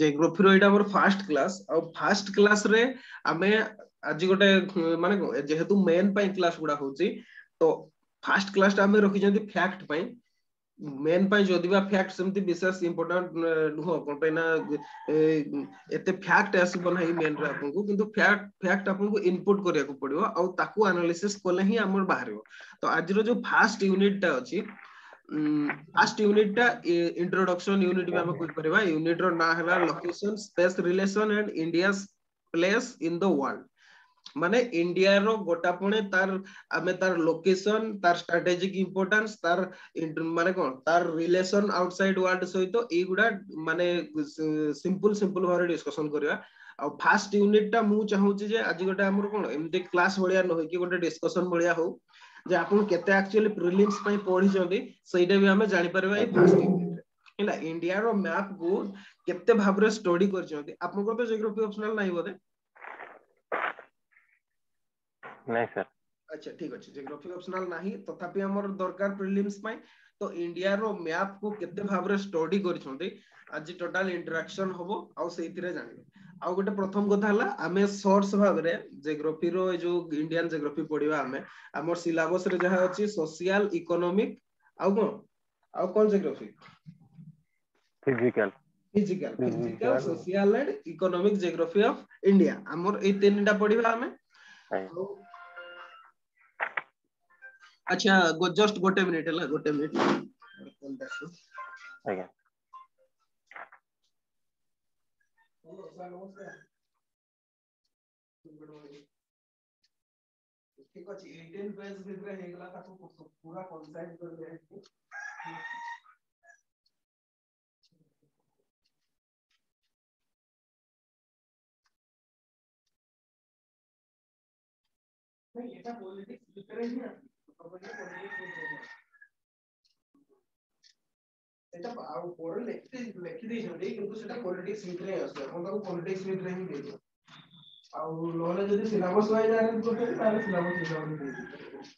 ଯେ ଗ୍ରୋଫିର ଏଇଟା ଆମର ଫାର୍ଷ୍ଟ କ୍ଲାସ୍ ଆଉ ଫାର୍ଷ୍ଟ କ୍ଲାସ୍ରେ ଆମେ ଆଜି ଗୋଟେ ମାନେ ଯେହେତୁ ମେନ୍ ପାଇଁ କ୍ଲାସ୍ ଗୁଡା ହଉଛି ତ ଫାର୍ଷ୍ଟ କ୍ଲାସ୍ଟା ଆମେ ରଖିଛନ୍ତି ଫ୍ୟାକ୍ଟ ପାଇଁ ମେନ୍ ପାଇଁ ଯଦି ବା ଫ୍ୟାକ୍ଟ ସେମିତି ବିଶେଷ ଇମ୍ପୋର୍ଟାଣ୍ଟ ନୁହଁ କ'ଣ ପାଇଁ ନା ଏତେ ଫ୍ୟାକ୍ଟ ଆସିବ ନାହିଁ ମେନ୍ରେ ଆପଣଙ୍କୁ କିନ୍ତୁ ଫ୍ୟାକ୍ଟ ଫ୍ୟାକ୍ଟ ଆପଣଙ୍କୁ ଇନପୁଟ କରିବାକୁ ପଡିବ ଆଉ ତାକୁ ଆନାଲିସିସ୍ କଲେ ହିଁ ଆମର ବାହାରିବ ତ ଆଜିର ଯୋଉ ଫାର୍ଷ୍ଟ ୟୁନିଟଟା ଅଛି लास्ट यूनिट टा इंट्रोडक्शन यूनिट में हम कुछ परबा यूनिट रो ना हला location space relation and India place in the world माने इंडिया रो गोटा पुणे तार हमें तार लोकेशन तार स्ट्रेटेजिक इंपोर्टेंस तार माने कोन तार रिलेशन आउटसाइड वर्ल्ड सहित ए गुडा माने सिंपल सिंपल भाବରେ डिस्कशन करबा ଆଉ ଫାର୍ଷ୍ଟ ୟୁନିଟଟା ମୁଁ ଚାହୁଁଛି ଯେ ଆଜି ଗୋଟେ ଆମର କଣ ଏମିତି କ୍ଲାସ୍ ଭଳିଆ ନୁହେଁ କି ଗୋଟେ ଡିସ୍କସନ୍ ଭଳିଆ ହଉ ଯେ ଆପଣ କେତେ ଆକ୍ଚୁଆଲି ପ୍ରିଲିମ୍ସ ପାଇଁ ପଢିଛନ୍ତି ସେଇଟା ବି ଆମେ ଜାଣିପାରିବା ଏଇ ଫାଷ୍ଟ ହେଲା ଇଣ୍ଡିଆର ମ୍ୟାପ କୁ କେତେ ଭାବରେ ଷ୍ଟଡି କରିଛନ୍ତି ଆପଣଙ୍କର ତ ଜିଓଗ୍ରାଫି ଅପସନାଲ ନାହିଁ ବୋଧେ ନାଇଁ ସାର୍ ଆଚ୍ଛା ଠିକ ଅଛି ଜିଓଗ୍ରାଫି ଅପସନାଲ ନାହିଁ ତଥାପି ଆମର ଦରକାର ପ୍ରିଲିମ୍ସ ପାଇଁ ତ ଇଣ୍ଡିଆର ମ୍ୟାପ କୁ କେତେ ଭାବରେ ଷ୍ଟଡି କରିଛନ୍ତି ଆଜି ଟୋଟାଲ ଇଣ୍ଟରାକ୍ସନ ହବ ଆଉ ସେଇଥିରେ ଜାଣିବେ ଆଉ ଗୋଟେ ପ୍ରଥମ କଥା ହେଲା ଆମେ ସୋର୍ସ ଭାବରେ ଜେଗ୍ରାଫିର ଏ ଯୋଉ ଇଣ୍ଡିଆନ ଜେଗ୍ରାଫି ପଢିବା ଆମେ ଆମର ସିଲାବସରେ ଯାହା ଅଛି ସୋସିଆଲ ଇକୋନୋମିକ ଆଉ କଣ ଆଉ କଣ geography physical physical physical social and economic geography of India ଆମର ଏଇ ତିନିଟା ପଢିବା ଆମେ ଆଚ୍ଛା ଜଷ୍ଟ ଗୋଟେ ମିନିଟ ହେଲା ଗୋଟେ ମିନିଟ ଆଜ୍ଞା ठीक अछि 18 पेज भीतर हेगला ताको पूरा कंसाइज कर ले नहीं ये पॉलिटिक्स लिटरेचर है तो पॉलिटिक्स लिटरेचर ସେଇଟା ଆଉ କୋଡ଼ ଲେଖି ଲେଖି ଦେଇଛନ୍ତି କିନ୍ତୁ ସେଇଟା ପଲିଟିକ୍ସ ଭିତରେ ଆସୁଛି ଆପଣ ତାକୁ ପଲିଟିକ୍ସ ଭିତରେ ହିଁ ଦେଇଦିଅ ଆଉ ନହେଲେ ଯଦି ସିଲାବସ୍ ୱାଇଜ୍ ଆରେଞ୍ଜ କରୁଛନ୍ତି ତାହେଲେ ସିଲାବସ୍ ହିସାବରେ ଦେଇଦିଅ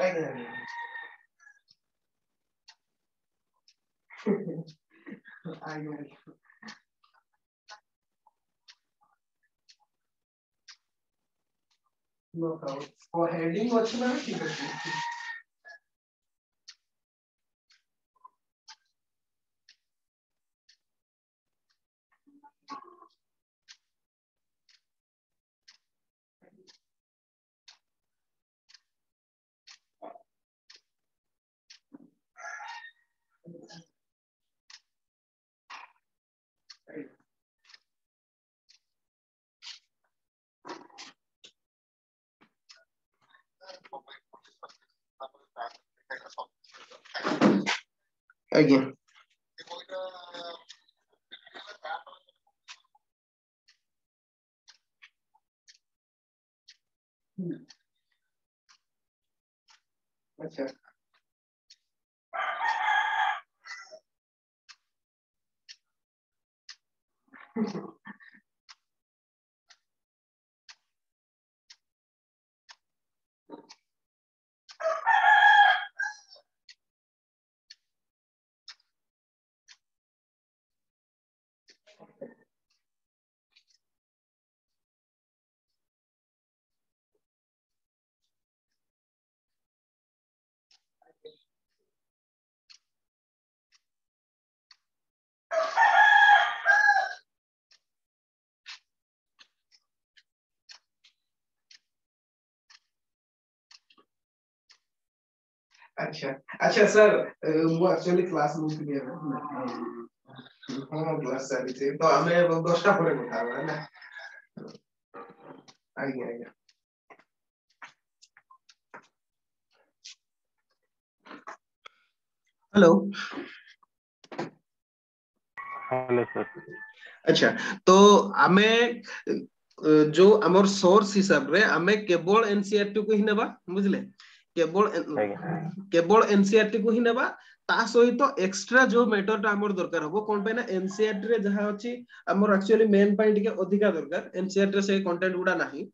Right there. I know. No problem. For heading, what's the matter? again. अच्छा अच्छा सर वो एक्चुअली क्लास में क्लियर है ना होम क्लास से सारी थे तो हमें वो दोस्ता पड़े बता रहा है ना आई आइए हेलो हेलो सर अच्छा तो हमें जो अमर सोर्स हिसाब रे हमें केवल एनसीईआरटी को ही नेबा बुझले केवल एनसीआरटी को ही नेबा ता सहित तो एक्स्ट्रा जो मैटर टा हमर दरकार हबो कोन पैना एनसीआरटी रे जहा अछि हमर एक्चुअली मेन पॉइंट के अधिका दरकार एनसीआरटी से कंटेंट गुडा नाही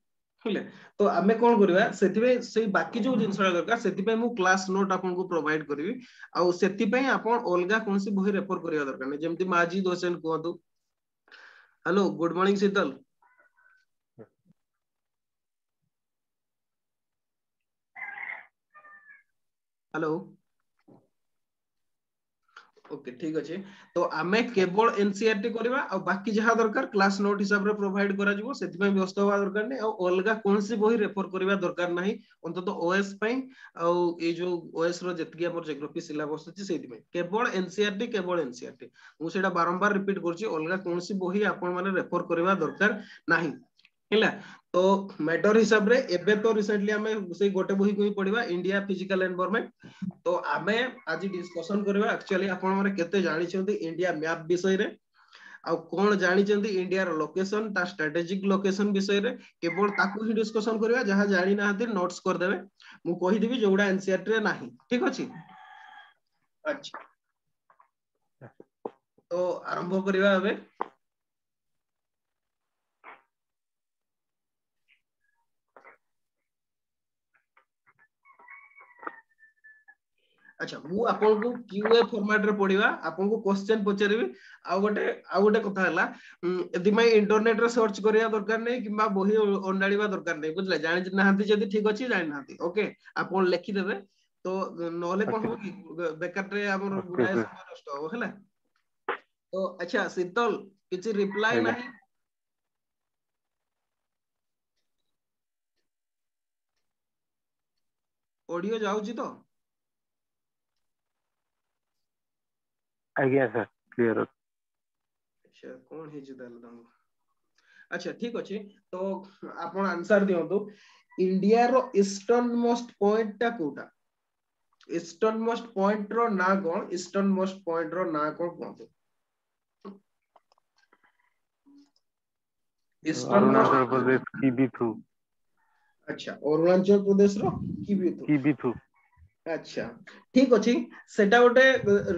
ठीक तो आमे कोन करबा सेति पे सेई बाकी जो जिंस दरकार सेति पे मु क्लास नोट आपन को प्रोवाइड करबी आ सेति पे आपन ओल्गा कोनसी बही रेफर करिया दरकार जेमति माजी दोसेन कोतु हेलो गुड मॉर्निंग शीतल हां हेलो ओके ठीक अच्छे तो आम केवल एनसीआर टी आ बाकी जहाँ दरकार क्लास नोट हिसाब से प्रोभाइड करा जीवो व्यस्त होवा दरकार नहीं अलग कौन सी बही रेफर करबा दरकार नाही अंत ओएस पई ओएस रो जतकी जियोग्राफी सिलेबस अच्छी केवल एनसीआर टी केवल एनसीआर टी मुझे बारंबार रिपीट कर बही आपण माने रेफर करबा दरकार नाही तो मैटर हिसाब रे एबे तो रिसेंटली हमें से गोटे बही को ही इंडिया फिजिकल एनवायरनमेंट तो आमे आज डिस्कशन करबा एक्चुअली आपन मारे केते जानि छथि इंडिया मैप विषय रे आ कोन जानि छथि इंडिया रो लोकेशन ता स्ट्रेटजिक लोकेशन विषय रे केवल ताकु ही डिस्कशन करबा जहां जानि नाथि नोट्स कर देबे मु कहि देबी जोडा एनसीईआरटी रे नाही ठीक अछि अच्छा तो आरंभ करबा अबे अच्छा मु आपन को क्यूए फॉर्मेट रे पढिबा आपन को क्वेश्चन पचेरबे आ गोटे आ गोटे कथा हला यदि मै इंटरनेट रे सर्च करिया दरकार नै किबा बही ओंडाडीबा दरकार नै बुझला जानि जे नहाते जदि ठीक अछि जानि नहाते ओके आपन लेखि देबे तो नहले कोन हो कि बेकार रे हमर बुढाय समय नष्ट हो हला तो अच्छा शीतल किछि रिप्लाई नै ऑडियो जाउची तो ଆଜ୍ଞା ସାର୍ କ୍ଲିୟର ଆଚ୍ଛା କ'ଣ ହେଇଛି ତାହେଲେ ତମକୁ ଆଚ୍ଛା ଠିକ ଅଛି ତ ଆପଣ ଆନ୍ସର ଦିଅନ୍ତୁ ଇଣ୍ଡିଆର ଇଷ୍ଟର୍ଣ୍ଣ ମୋଷ୍ଟ ପଏଣ୍ଟଟା କୋଉଟା ଇଷ୍ଟର୍ଣ୍ଣ ମୋଷ୍ଟ ପଏଣ୍ଟର ନାଁ କ'ଣ ଇଷ୍ଟର୍ଣ୍ଣ ମୋଷ୍ଟ ପଏଣ୍ଟର ନାଁ କ'ଣ କୁହନ୍ତୁ ଅରୁଣାଚଳ ପ୍ରଦେଶ କିବିଥୁ ଆଚ୍ଛା ଅରୁଣାଚଳ ପ୍ରଦେଶର କିବିଥୁ କିବିଥୁ আচ্ছা ঠিক ଅଛି ସେଟା ଗୋଟେ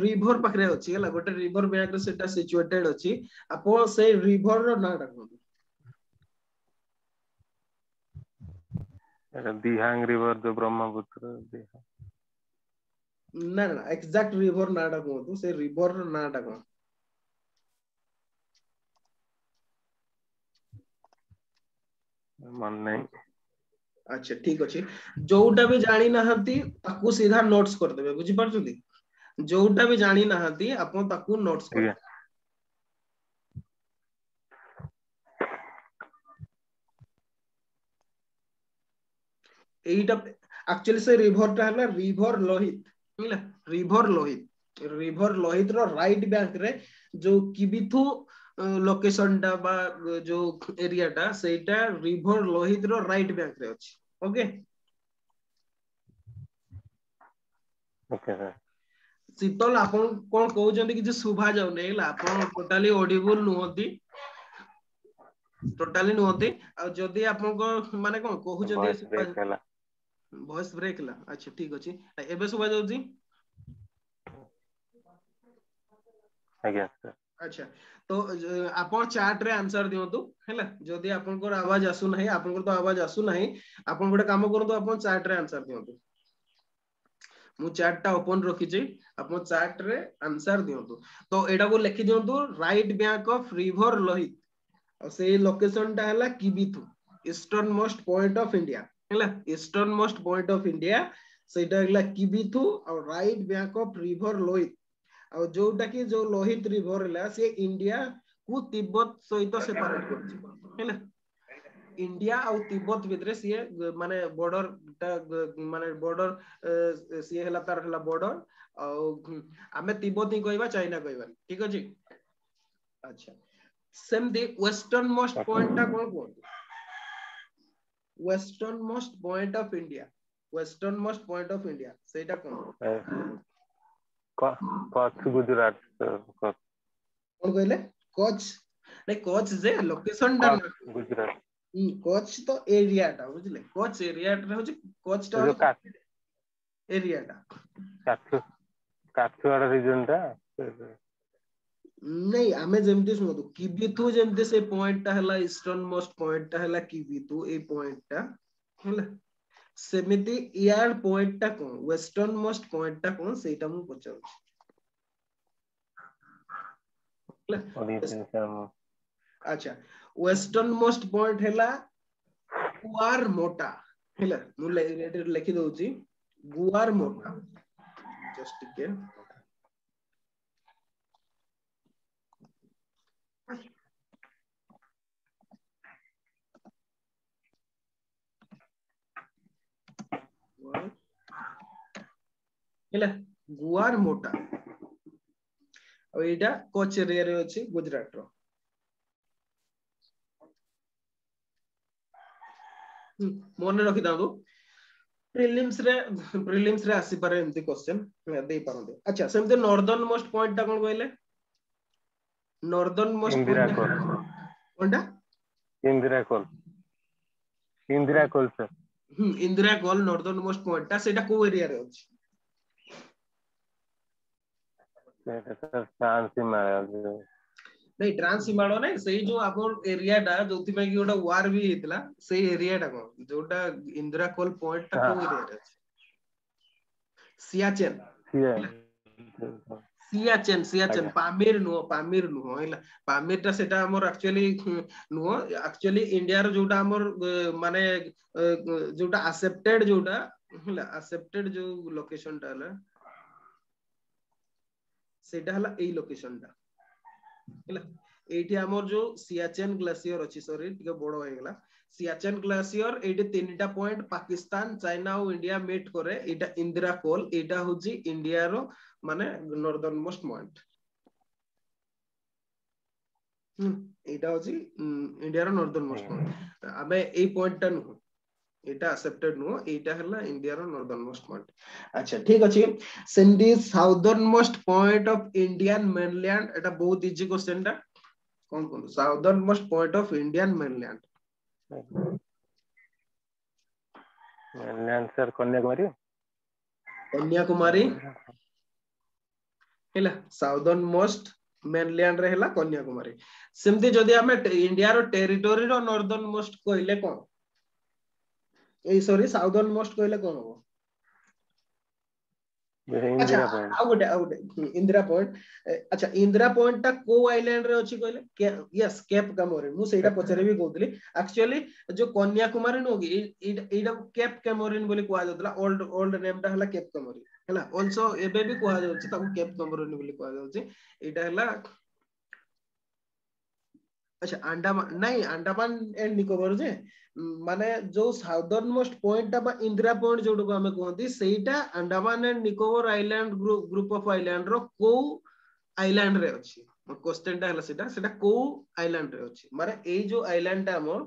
ରିଭର ପାଖରେ ଅଛି ହେଲା ଗୋଟେ ରିଭର ବ୍ୟାଙ୍କ ରେ ସେଟା ସିଚୁଏଟେଡ ଅଛି ଆପଣ ସେଇ ରିଭର ର ନାଁଟା କୁହନ୍ତୁ ଦିହାଙ୍ଗ ରିଭର ଯୋଉ ବ୍ରହ୍ମପୁତ୍ର ନା ନା ଏକ୍ସାକ୍ଟ ରିଭର ନାଁଟା କୁହନ୍ତୁ ସେ ରିଭର ର ନାଁଟା କଣ ମନେ ନାହିଁ अच्छा ठीक अच्छे जोटा जानी ना सीधा नोट्स करदे बुझी पार जोटा जानी ना नोट्स कर एक्चुअली से रिभर टा है river Lohit river Lohit river Lohit रो राइट बैंक रे जो किबिथु লোকেশনটা বা যে এরিয়াটা সেইটা রিভর লোহিতর রাইট ব্যাঙ্করে আছে ওকে ওকে স্যার ଶୀତଲ ଆପଣ କଣ କହୁଛନ୍ତି କିଛି ଶୁଭା ଯାଉନି ହେଲା ଆପଣ ଟୋଟାଲି ଅଡିବୁଲ ନୁହନ୍ତି ଟୋଟାଲି ନୁହନ୍ତି ଆଉ ଯଦି ଆପଣଙ୍କ ମାନେ କଣ କହୁଛନ୍ତି ଭଏସ ବ୍ରେକ୍ ହେଲା ଆଚ୍ଛା ଠିକ ଅଛି ଏବେ ଶୁଭା ଯାଉଛି ଆଜ୍ଞା ଆଚ୍ଛା तो आप चार्ट रे आंसर दिंतु है आवाज आसु आप तो आवाज आसु आप गोटे कम करंतु चार्ट रे आंसर दिंतु मु चार्ट टा ओपन रखिजे आपण चार्ट रे आंसर दिंतु तो एडा को लिखि दिवंतु right bank of river Lohit और से लोकेशन टा हैला Kibithu eastern most point of India हैला eastern most point of India सेटा हैला किबिथु और right bank of river Lohit जोटा कि जो लोहित रिभर से इंडिया को तिब्बत सहित सेपरेट कर इंडिया आउ तिब्बत भितर सी माने बॉर्डर माने बॉर्डर सी हला तार हला बॉर्डर आउ आमे तिब्बत ही कहबा चाइना कहबा ठीक अछि अच्छा सेम दे वेस्टर्न मोस्ट पॉइंट ता कोन कोन western most point of India western most point of India सेटा कोन କଚ୍ଛ ଗୁଜୁରାଟ କଣ କହିଲେ କଚ୍ଛ ନାଇଁ କଚ୍ଛ ଯେ ଲୋକେସନ ଟା ଗୁଜୁରାଟ କଚ୍ଛ ତ ଏରିଆଟା ବୁଝିଲେ କଚ୍ଛ ଏରିଆଟା ହଉଛି କଚ୍ଛଟା ହଉଛି ଏରିଆଟା କାଛୁ କାଛୁଆଡ ରିଜନଟା ନାଇଁ ଆମେ ଯେମିତି ଶୁଣନ୍ତୁ କିବିଥୁ ଯେମିତି ସେ ପଏଣ୍ଟଟା ହେଲା ଇଷ୍ଟର୍ଣ୍ଣ ମୋଷ୍ଟ ପଏଣ୍ଟଟା ହେଲା କିବିଥୁ ଏଇ ପଏଣ୍ଟଟା ହେଲା ସେମିତି ଇୟାର ପଏଣ୍ଟଟା କଣ ୱେଷ୍ଟର୍ନ ମୋଷ୍ଟ ପଏଣ୍ଟଟା କଣ ସେଇଟା ମୁଁ ପଚାରୁଛି ଆଚ୍ଛା ୱେଷ୍ଟର୍ନ ମୋଷ୍ଟ ପଏଣ୍ଟ ହେଲା ଗୁଆର ମୋଟା ହେଲା ମୁଁ ଲେଖି ଦଉଛି ଗୁଆର ମୋଟା ଜଷ୍ଟ ଟିକେ ହେଲା ଗୁଆର ମୋଟା ଆଉ ଏଇଟା କଚ୍ ଏରିଆରେ ଅଛି ଗୁଜରାଟର ମନେ ରଖିଥାନ୍ତୁ ପ୍ରିଲିମ୍ସ ରେ ପ୍ରିଲିମ୍ସ ରେ ଆସିପାରେ ଏମିତି କ୍ୱେଶ୍ଚନ୍ ଦେଇପାରନ୍ତି ଆଚ୍ଛା ସେମିତି ନର୍ଦର୍ନ ମୋଷ୍ଟ ପଏଣ୍ଟ ଟା କଣ କହିଲେ northern most କୋନଟା Indira Col Indira Col sir ହୁଁ ଇନ୍ଦିରା ଗୋଲ୍ ନର୍ଦର୍ନ ମୋଷ୍ଟ ପଏଣ୍ଟଟା ସେଇଟା କୋଉ ଏରିଆରେ ଅଛି ନାଇଁ ଟ୍ରାନ୍ସ ହିମାଳୟ ନାଇଁ ସେଇ ଯୋଉ ଆମ ଏରିଆଟା ଯୋଉଥିପାଇଁ କି ଗୋଟେ ୱାର ବି ହେଇଥିଲା ସେଇ ଏରିଆଟା କଣ ଯୋଉଟା ଇନ୍ଦିରା କୋଲ୍ ପଏଣ୍ଟଟା କୋଉ ଏରିଆରେ ଅଛି ସିଆଚେନ୍ सियाचेन सियाचेन पामीर नु पामीर नु होइला पामीर ता सेटा हमर एक्चुअली नु एक्चुअली इंडिया रो जोटा हमर माने जोटा एक्सेप्टेड जोटा होइला एक्सेप्टेड जो लोकेशन ता सेटा हला एई लोकेशन ता होइला एठी हमर जो सियाचेन ग्लेशियर अछि सॉरी टिक बडो होइगला सियाचेन ग्लेशियर एठी तीनटा पॉइंट पाकिस्तान चाइना ओ इंडिया मीट करे एटा इंदिरा कोल एटा होजी इंडिया रो মানে নর্দর্ন মোস্ট পয়েন্ট ଏଇଟା ହଉଛି ଇଣ୍ଡିଆର ନର୍ଦର୍ନ ମୋଷ୍ଟ ପଏଣ୍ଟ ଆମେ ଏଇ ପଏଣ୍ଟଟା ନୁହଁ ଏଇଟା ଆସେପ୍ଟେଡ ନୁହଁ ଏଇଟା ହେଲା ଇଣ୍ଡିଆର ନର୍ଦର୍ନ ମୋଷ୍ଟ ପଏଣ୍ଟ ଆଚ୍ଛା ଠିକ ଅଛି ସେଣ୍ଡି southern most point of Indian mainland ଏଟା ବହୁତ ଇଜି କ୍ୱେଶ୍ଚନଟା କଣ କୁହନ୍ତୁ southern most point of Indian mainland mainland sir Kanyakumari Kanyakumari ହେଲା ସାଉଦର୍ଣ୍ଣ ମୋଷ୍ଟ ମେନଲ୍ୟାଣ୍ଡ ରେ ହେଲା କନ୍ୟାକୁମାରୀ ସେମିତି ଯଦି ଆମେ ଇଣ୍ଡିଆର ଟେରିଟୋରିର ନର୍ଦର୍ଣ୍ଣ ମୋଷ୍ଟ କହିଲେ କଣ ଏଇ ସରି ସାଉଦର୍ଣ୍ଣ ମୋଷ୍ଟ କହିଲେ କଣ ହବ अच्छा ଆଉ ଗୋଟେ ଆଉ ଗୋଟେ ଇନ୍ଦିରା ପଏଣ୍ଟ ଆଚ୍ଛା ଇନ୍ଦିରା ପଏଣ୍ଟଟା କୋଉ ଆଇଲ୍ୟାଣ୍ଡରେ ଅଛି କହିଲେ ୟେସ୍ କେପ୍ କାମୋରିନ୍ ମୁଁ ସେଇଟା ପଚାରିବି କହୁଥିଲି ଆକ୍ଚୁଆଲି ଯୋଉ କନ୍ୟାକୁମାରୀ ନୁହଁ କି ଏଇଟାକୁ କେପ୍ କାମୋରିନ୍ ବୋଲି କୁହାଯାଉଥିଲା ଓଲ୍ଡ ଓଲ୍ଡ ନେମ୍ଟା ହେଲା କେପ୍ କାମୋରିନ୍ ହେଲା ଅଲସୋ ଏବେ ବି କୁହାଯାଉଛି ତାକୁ କେପ୍ କାମୋରିନ୍ ବୋଲି କୁହାଯାଉଛି ଏଇଟା ହେଲା ଆଚ୍ଛା ଆଣ୍ଡାମାନ ନାଇଁ ଆଣ୍ଡାମାନ ଆଣ୍ଡ ନିକୋବର ଯେ ମାନେ ଯୋଉ ସାଉଦର୍ନ ମୋଷ୍ଟ ପଏଣ୍ଟଟା ବା ଇନ୍ଦିରା ପଏଣ୍ଟ ଯୋଉଟାକୁ ଆମେ କୁହନ୍ତି ସେଇଟା Andaman and Nicobar island group of ଆଇଲ୍ୟାଣ୍ଡର କୋଉ ଆଇଲ୍ୟାଣ୍ଡରେ ଅଛି କୋଶ୍ଚେନଟା ହେଲା ସେଟା ସେଟା କୋଉ ଆଇଲ୍ୟାଣ୍ଡରେ ଅଛି ମାନେ ଏଇ ଯୋଉ ଆଇଲ୍ୟାଣ୍ଡଟା ଆମର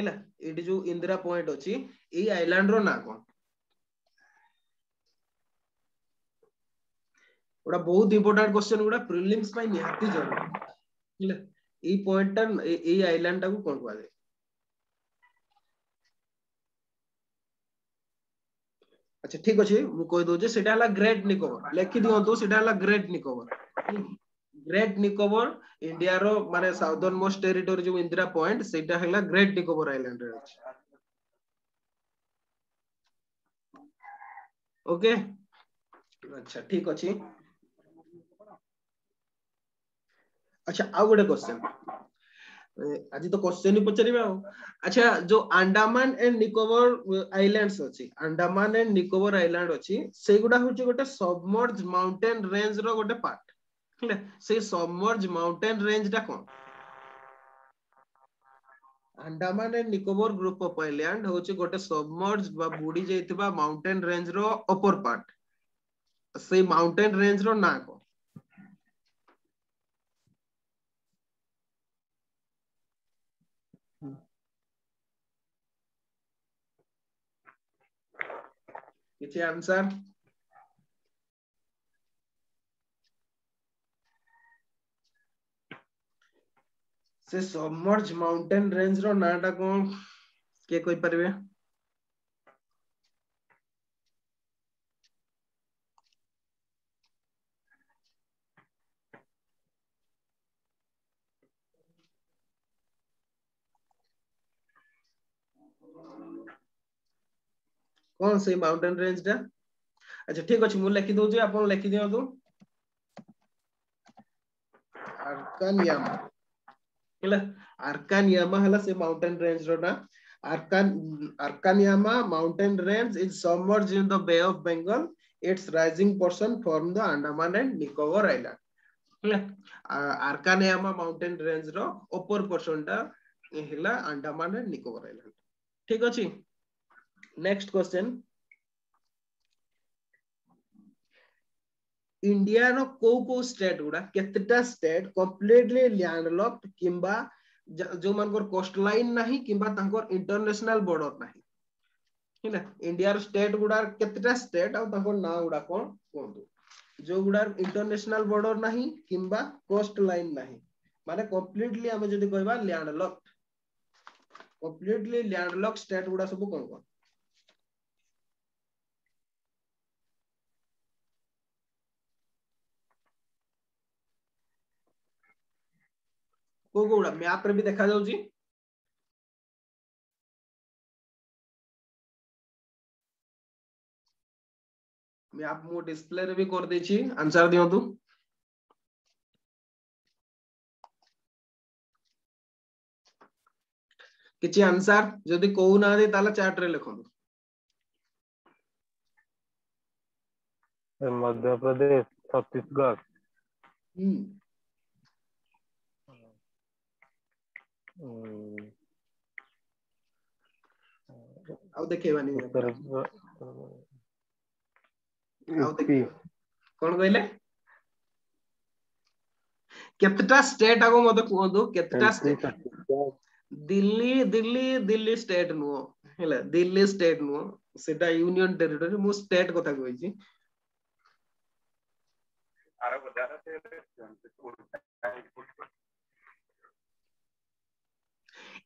ହେଲା ଏଇଠି ଯୋଉ ଇନ୍ଦିରା ପଏଣ୍ଟ ଅଛି ଏଇ ଆଇଲ୍ୟାଣ୍ଡର ନାଁ କଣ ଗୋଟା ବହୁତ ଇମ୍ପୋର୍ଟାଣ୍ଟ କ୍ୱେଶ୍ଚନ ଗୁଡା ପ୍ରିଲିମ୍ସ ପାଇଁ ନିହାତି ଜରୁରୀ ହେଲା ଏଇ ପଏଣ୍ଟଟା ଏଇ ଆଇଲ୍ୟାଣ୍ଡଟାକୁ କଣ କୁହାଯାଏ আচ্ছা ঠিক আছে মু কই দউছে সেটা হলা গ্রেট নিকোবর লেখি দিওন্তু সেটা হলা গ্রেট নিকোবর গ্রেট নিকোবর ইন্ডিয়ার মানে সাউদর্ন মোস্ট টেরিটরি যে ইন্দিরা পয়েন্ট সেটা হলা গ্রেট নিকোবর আইল্যান্ড রে আছে ওকে আচ্ছা ঠিক আছে আচ্ছা আউ গোটে কোশ্চেন ଆଜି ତ କ୍ୱେଶ୍ଚନ ପଚାରିବା ଆଉ ଆଚ୍ଛା ଯୋଉ ଆଣ୍ଡାମାନ ଆଣ୍ଡ ନିକୋବର ଆଇଲ୍ୟାଣ୍ଡସ ଅଛି ଆଣ୍ଡାମାନ ଆଣ୍ଡ ନିକୋବର ଆଇଲ୍ୟାଣ୍ଡ ଅଛି ସେଇଗୁଡା ହଉଛି ଗୋଟେ ସବମର୍ଜ ମାଉଣ୍ଟେନ ରେଞ୍ଜ ର ଗୋଟେ ପାର୍ଟ ହେଲା ସେଇ ସବମର୍ଜ ମାଉଣ୍ଟେନ ରେଞ୍ଜ ଟା କଣ Andaman and Nicobar group of island ହଉଛି ଗୋଟେ ସବମର୍ଜ ବା ବୁଡି ଯାଇଥିବା ମାଉଣ୍ଟେନ ରେଞ୍ଜ ର ଅପର ପାର୍ଟ ସେଇ ମାଉଣ୍ଟେନ ରେଞ୍ଜ ର ନାଁ କଣ It's your answer. से सोमर्ज माउंटेन रेंज रो नाटक के कोई परिवे कौन से माउंटेन रेंज टा अच्छा ठीक अच्छे मुझे लिखी दूसरी आप लिखी दिखाँ आर्कानियामा ହେଲା ଆର୍କାନିୟାମା ହେଲା ସେ ମାଉଣ୍ଟେନ୍ ରେଞ୍ଜର ନା Arakan Yoma mountain range is submerge in the bay of Bengal it's rising portion form the Andaman and Nicobar island ହେଲା ଆର୍କାନିୟାମା ମାଉଣ୍ଟେନ୍ ରେଞ୍ଜର ଅପର ପର୍ସନଟା ହେଲା ଆଣ୍ଡାମାନ ଆଣ୍ଡ ନିକୋବର ଆଇଲାଣ୍ଡ ଠିକ ଅଛି next question ଇଣ୍ଡିଆର କୋଉ କୋଉ ଷ୍ଟେଟ୍ ଗୁଡା କେତେଟା ଷ୍ଟେଟ୍ କମ୍ପ୍ଲିଟଲି ଲ୍ୟାଣ୍ଡଲକ୍ଡ କିମ୍ବା ଯୋଉମାନଙ୍କର କୋଷ୍ଟ ଲାଇନ ନାହିଁ କିମ୍ବା ତାଙ୍କର ଇଣ୍ଟରନ୍ୟାସନାଲ ବର୍ଡର ନାହିଁ ହେଲା ଇଣ୍ଡିଆର ଷ୍ଟେଟ୍ ଗୁଡା କେତେଟା ଷ୍ଟେଟ୍ ଆଉ ତାଙ୍କ ନାଁ ଗୁଡା କଣ କୁହନ୍ତୁ ଯୋଉ ଗୁଡା ଇଣ୍ଟରନ୍ୟାସନାଲ ବର୍ଡର ନାହିଁ କିମ୍ବା କୋଷ୍ଟ ଲାଇନ ନାହିଁ ମାନେ କମ୍ପ୍ଲିଟଲି ଆମେ ଯଦି କହିବା ଲ୍ୟାଣ୍ଡଲକ୍ଡ କମ୍ପ୍ଲିଟଲି ଲ୍ୟାଣ୍ଡଲକ୍ ଷ୍ଟେଟ୍ ଗୁଡା ସବୁ କଣ କଣ କୋଉ କୋଉଟା ମ୍ୟାପରେ ବି ଦେଖାଯାଉଛି ମ୍ୟାପ ମୁଁ ଡିସପ୍ଲେରେ ବି କରିଦେଇଛି ଆନ୍ସର ଦିଅନ୍ତୁ କିଛି ଆନ୍ସର ଯଦି କହୁନାହାନ୍ତି ତାହେଲେ ଚାର୍ଟରେ ଲେଖନ୍ତୁ ମଧ୍ୟପ୍ରଦେଶ ଛତିଶଗଡ଼ ଆଉ ଦେଖେଇବାନି ଆଉ ଦେଖେଇ କଣ କହିଲେ କେତେଟା ଷ୍ଟେଟ୍ ଆଗ ମତେ କୁହନ୍ତୁ କେତେଟା ଦିଲ୍ଲୀ ଦିଲ୍ଲୀ ଦିଲ୍ଲୀ ଷ୍ଟେଟ୍ ନୁହଁ ହେଲା ଦିଲ୍ଲୀ ଷ୍ଟେଟ୍ ନୁହଁ ସେଟା ୟୁନିୟନ ଟେରିଟୋରି ମୁଁ ଷ୍ଟେଟ୍ କଥା କହିଛି ଆର ବଜାର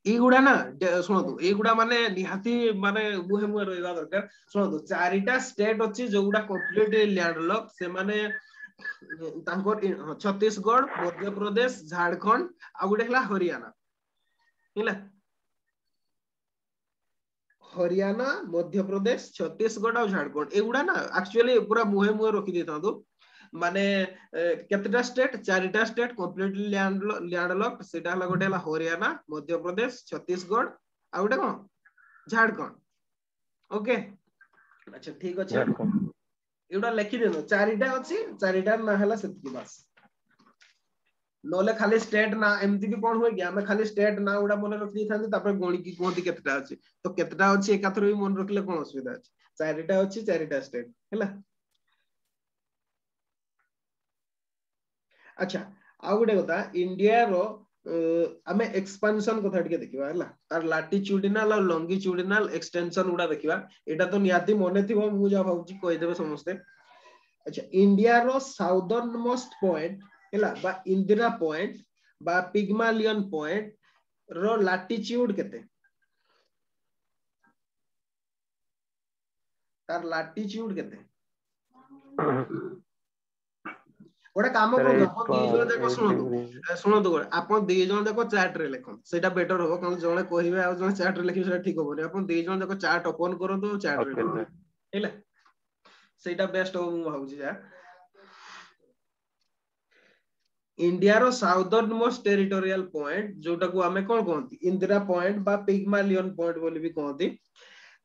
ଏଇଗୁଡା ନା ଶୁଣନ୍ତୁ ଏଇଗୁଡା ମାନେ ନିହାତି ମାନେ ମୁହେ ମୁହେ ରହିବା ଦରକାର ଶୁଣନ୍ତୁ ଚାରିଟା ଷ୍ଟେଟ ଅଛି ଯୋଉଗୁଡା କମ୍ପ୍ଲିଟ ଲ୍ୟାଣ୍ଡଲକ୍ ସେମାନେ ତାଙ୍କର ଛତିଶଗଡ ମଧ୍ୟପ୍ରଦେଶ ଝାଡଖଣ୍ଡ ଆଉ ଗୋଟେ ହେଲା ହରିୟାଣା ହେଲା ହରିୟାଣା ମଧ୍ୟପ୍ରଦେଶ ଛତିଶଗଡ ଆଉ ଝାଡଖଣ୍ଡ ଏଗୁଡା ନା ଆକ୍ଚୁଆଲି ପୁରା ମୁହେ ମୁହେ ରଖିଦେଇଥାନ୍ତୁ ମାନେ କେତେଟା ଷ୍ଟେଟ ଚାରିଟା ଷ୍ଟେଟ କମ୍ପ୍ଲିଟଲି ଲ୍ୟାଣ୍ଡଲକ୍ ସେଇଟା ହେଲା ଗୋଟେ ହେଲା ହରିୟାଣା ମଧ୍ୟପ୍ରଦେଶ ଛତିଶଗଡ ଆଉ ଗୋଟେ କଣ ଝାଡଖଣ୍ଡ ଓକେ ଆଚ୍ଛା ଠିକ ଅଛି ଏଗୁଡା ଲେଖିଦିଅନ୍ତୁ ଚାରିଟା ଅଛି ଚାରିଟା ନାଁ ହେଲା ସେତିକି ବାସ ନହେଲେ ଖାଲି ଷ୍ଟେଟ ନା ଏମିତି ବି କଣ ହୁଏ କି ଆମେ ଖାଲି ଷ୍ଟେଟ ନା ଗୁଡା ମନେ ରଖିଦେଇଥାନ୍ତି ତାପରେ ଗଣିକି କୁହନ୍ତି କେତେଟା ଅଛି ତ କେତେଟା ଅଛି ଏକାଥର ବି ମନେ ରଖିଲେ କଣ ଅସୁବିଧା ଅଛି ଚାରିଟା ଅଛି ଚାରିଟା ଷ୍ଟେଟ ହେଲା ଆଚ୍ଛା ଆଉ ଗୋଟେ କଥା ଇଣ୍ଡିଆର ଆମେ ଏକ୍ସପାନସନ କଥା ଟିକେ ଦେଖିବା ହେଲା ତାର ଲାଟିଚ୍ୟୁଡିନାଲ ଆଉ ଲଙ୍ଗିଚ୍ୟୁଡିନାଲ ଏକ୍ସଟେନସନ ଗୁଡା ଦେଖିବା ଏଇଟା ତ ନିହାତି ମନେ ଥିବ ମୁଁ ଯାହା ଭାବୁଛି କହିଦେବେ ସମସ୍ତେ ଆଚ୍ଛା ଇଣ୍ଡିଆର ସାଉଦର୍ନ ମୋଷ୍ଟ ପଏଣ୍ଟ ହେଲା ବା ଇନ୍ଦିରା ପଏଣ୍ଟ ବା ପିଗମାଲିୟନ ପଏଣ୍ଟ ର ଲାଟିଚ୍ୟୁଡ କେତେ ତାର ଲାଟିଚ୍ୟୁଡ କେତେ ଗୋଟେ କାମ କରନ୍ତୁ ଆପଣ ଦି ଜଣ ଯାକ ଶୁଣନ୍ତୁ ଶୁଣନ୍ତୁ ଆପଣ ଦି ଜଣ ଯାକ ଚାର୍ଟରେ ଲେଖନ୍ତୁ ସେଇଟା ବେଟର ହବ କାରଣ ଜଣେ କହିବେ ଆଉ ଜଣେ ଚାର୍ଟରେ ଲେଖିବେ ସେଇଟା ଠିକ ହବନି ଆପଣ ଦି ଜଣ ଯାକ ଚାର୍ଟ ଓପନ କରନ୍ତୁ ଆଉ ଚାର୍ଟରେ ଲେଖନ୍ତୁ ହେଲା ସେଇଟା ବେଷ୍ଟ ହବ ମୁଁ ଭାବୁଛି ଯାହା ଇଣ୍ଡିଆର ସାଉଦର୍ନ ମୋଷ୍ଟ ଟେରିଟୋରିଆଲ ପଏଣ୍ଟ ଯୋଉଟାକୁ ଆମେ କଣ କହନ୍ତି ଇନ୍ଦିରା ପଏଣ୍ଟ ବା ପିଗମାଲିଅନ ପଏଣ୍ଟ ବୋଲି ବି କହନ୍ତି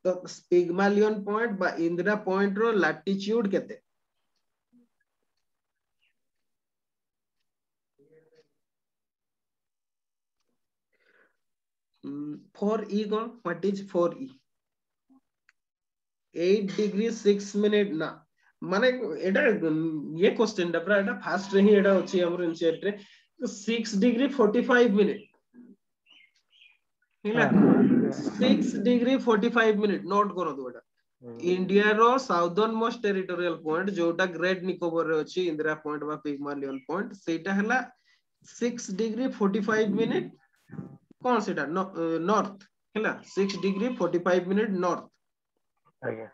ତ ପିଗମାଲିଅନ ପଏଣ୍ଟ ବା ଇନ୍ଦିରା ପଏଣ୍ଟର ଲାଟିଚ୍ୟୁଡ କେତେ फोर ई कौन what is four E eight degree six minute না মানে এটা ইয়ে কোশ্চেনটা পুরা এটা ফার্স্ট রে ହିଁ ଏଟା ଅଛି ଆମର এনসিআরটি ରେ 6 ডিগ্রি 45 মিনিট ହେଲା 6 ডিগ্রি 45 মিনিট নোট করନ୍ତୁ এটা ইন্ডিয়ার সাউদর্ন মোস্ট টেরিটোরিয়াল পয়েন্ট যেটা গ্রেট নিকোবর রে আছে ইন্দিরা পয়েন্ট বা পিগমালিয়ন পয়েন্ট সেইটা হলা 6 ডিগ্রি 45 মিনিট कौन सेटा नॉर्थ ହେଲା 6 ଡିଗ୍ରୀ 45 ମିନିଟ ନର୍ଥ ଆଜ୍ଞା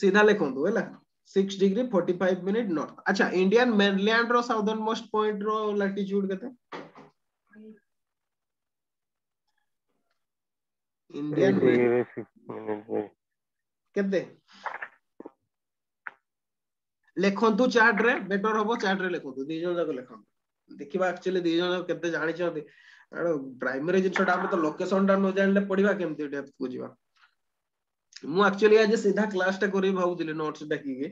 ସିଧା ଲେଖନ୍ତୁ ହେଲା 6 ଡିଗ୍ରୀ 45 ମିନିଟ ନର୍ଥ ଆଚ୍ଛା ଇଣ୍ଡିଆନ ମେନଲ୍ୟାଣ୍ଡ ର ସାଉଦର୍ନ ମୋଷ୍ଟ ପଏଣ୍ଟ ର ଲାଟିଚ୍ୟୁଡ କେତେ ଇଣ୍ଡିଆନ କେତେ ଲେଖନ୍ତୁ ଚାର୍ଟ ରେ ବେଟର ହବ ଚାର୍ଟ ରେ ଲେଖନ୍ତୁ ଦି ଜଣ ଯାକ ଲେଖନ୍ତୁ ଦେଖିବା ଆକ୍ଚୁଆଲି ଦି ଜଣ କେତେ ଜାଣିଛନ୍ତି କାରଣ ପ୍ରାଇମେରୀ ଜିନିଷଟା ଆମେ ତ ଲୋକେସନଟା ନ ଜାଣିଲେ ପଢିବା କେମିତି ଡେପ୍ଥକୁ ଯିବା ମୁଁ ଆକ୍ଚୁଆଲି ଆଜି ସିଧା କ୍ଲାସଟା କରିବି ଭାବୁଥିଲି ନୋଟ୍ସ ଡାକିକି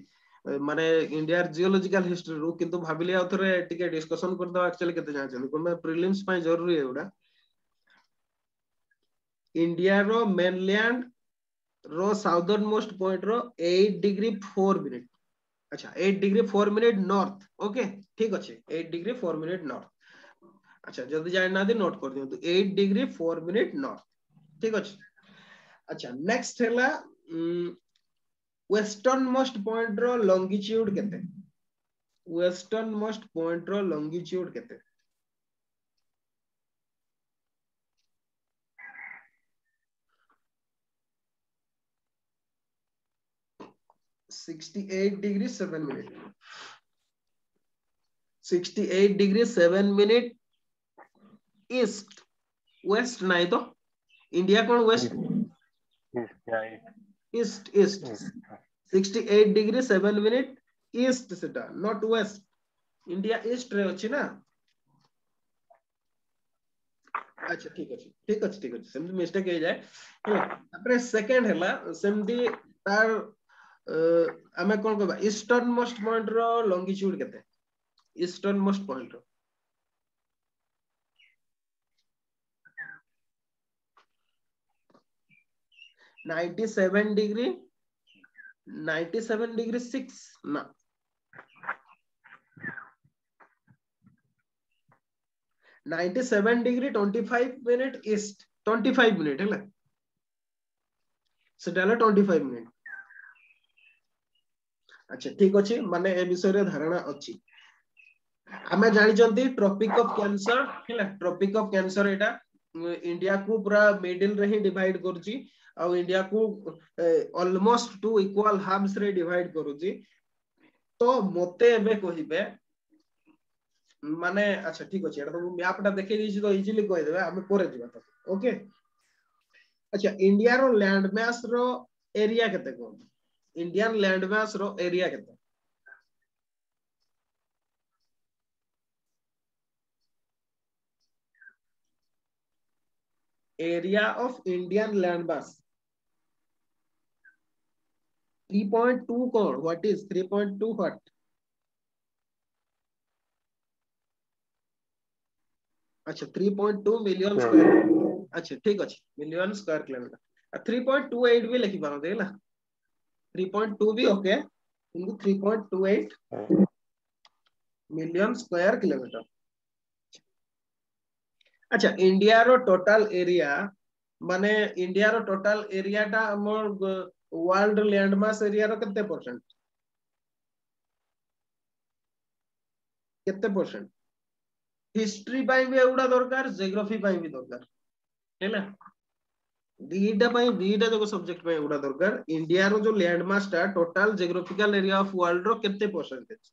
ମାନେ ଇଣ୍ଡିଆର ଜିଓଲୋଜିକାଲ ହିଷ୍ଟ୍ରିରୁ କିନ୍ତୁ ଭାବିଲି ଆଉ ଥରେ ଟିକେ ଡିସ୍କସନ କରିଦେବା ଆକ୍ଚୁଆଲି କେତେ ଜାଣିଛନ୍ତି କ'ଣ ପ୍ରିଲିମ୍ସ ପାଇଁ ଜରୁରୀ ଏଗୁଡ଼ା ଇଣ୍ଡିଆର ମେନଲ୍ୟାଣ୍ଡ ର ସାଉଦର୍ନ ମୋଷ୍ଟ ପଏଣ୍ଟର ଏଇଟ୍ ଡିଗ୍ରୀ ଫୋର୍ ମିନିଟ୍ ଆଚ୍ଛା eight degree four minute north okay ଠିକ ଅଛି eight degree four minute north अच्छा जल्दी जान ना दे नोट कर दियो तो 8 डिग्री 4 मिनट नॉर्थ ठीक अछ अच्छा नेक्स्ट हैला वेस्टर्न मोस्ट पॉइंट रो लोंगिट्यूड केते वेस्टर्न मोस्ट पॉइंट रो लोंगिट्यूड केते degree degree minute east west ना तो इंडिया कोण west east east 68 degree 7 minute east सेटा नॉट वेस्ट इंडिया ईस्ट रे अछि ना अच्छा ठीक अछि ठीक अछि ठीक अछि सेमति मिस्टेक हे जाय हला तापरे सेकंड हला सेमति तार आमे कोन कहबा ईस्टर्न मोस्ट पॉइंट रो लॉन्गिट्यूड केते ईस्टर्न मोस्ट पॉइंट रो ninety seven degree ninety six ना ninety degree twenty five minute east twenty five minute है सेटा ट्वेंटी फाइव मिनट আচ্ছা ঠিক আছে মানে এ বিষয়ে ধারণা অছি ଆମେ ଜାଣିଛନ୍ତି ଟ୍ରପିକ आउ इंडिया को ऑलमोस्ट टू इक्वल हाफ्स रे डिवाइड करू जी तो मते एबे कहिबे माने अच्छा ठीक अछि एटा तो मैप टा देखै दिस तो इजीली कह देबे हम पोरे जइबा त ओके अच्छा इंडिया रो लैंड मास रो एरिया केते को इंडियन लैंड मास रो एरिया केते area of Indian land mass 3.2 कौन what is 3.2 व्हाट अच्छा 3.2 मिलियन स्क्वायर अच्छा ठीक अछि मिलियन स्क्वायर किलोमीटर 3.28 भी लिखि पारो देखला 3.2 भी ओके इनको 3.28 मिलियन स्क्वायर किलोमीटर अच्छा इंडिया रो टोटल एरिया माने इंडिया रो टोटल एरिया टा हमर वर्ल्ड વર્લ્ડ લેન્ડમાસ એરિયાનો કેટલે પરસેન્ટ કેટલે परसेंट हिस्ट्री भी एउडा दरकार ज्योग्राफी जियोग्राफी भी दरकार हैला ना दीटा दीटा जको सब्जेक्ट एउडा दरकार इंडिया रो जो लैंडमार्क टा total geographical area of world रो केते percentage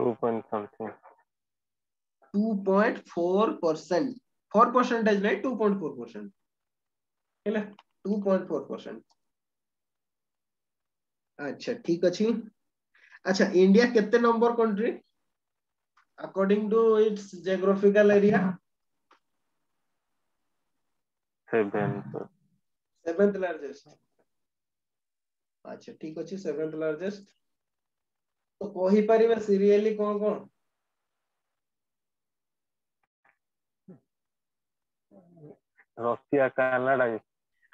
2 something 2.4 percent four percent नहीं टू पॉइंट फोर पर्सेंट ହେଲା ଟୁ ପଏଣ୍ଟ ଫୋର୍ ପରସେଣ୍ଟ ଆଚ୍ଛା ଠିକ ଅଛି ଆଚ୍ଛା ଇଣ୍ଡିଆ କେତେ number country according to its geographical area seventh largest ଆଚ୍ଛା ଠିକ ଅଛି ସେଭେନ୍ଥ ଲାର୍ଜେଷ୍ଟ ତ କହିପାରିବେ ସିରିଏଲି କଣ କଣ ରଷିଆ କାନାଡା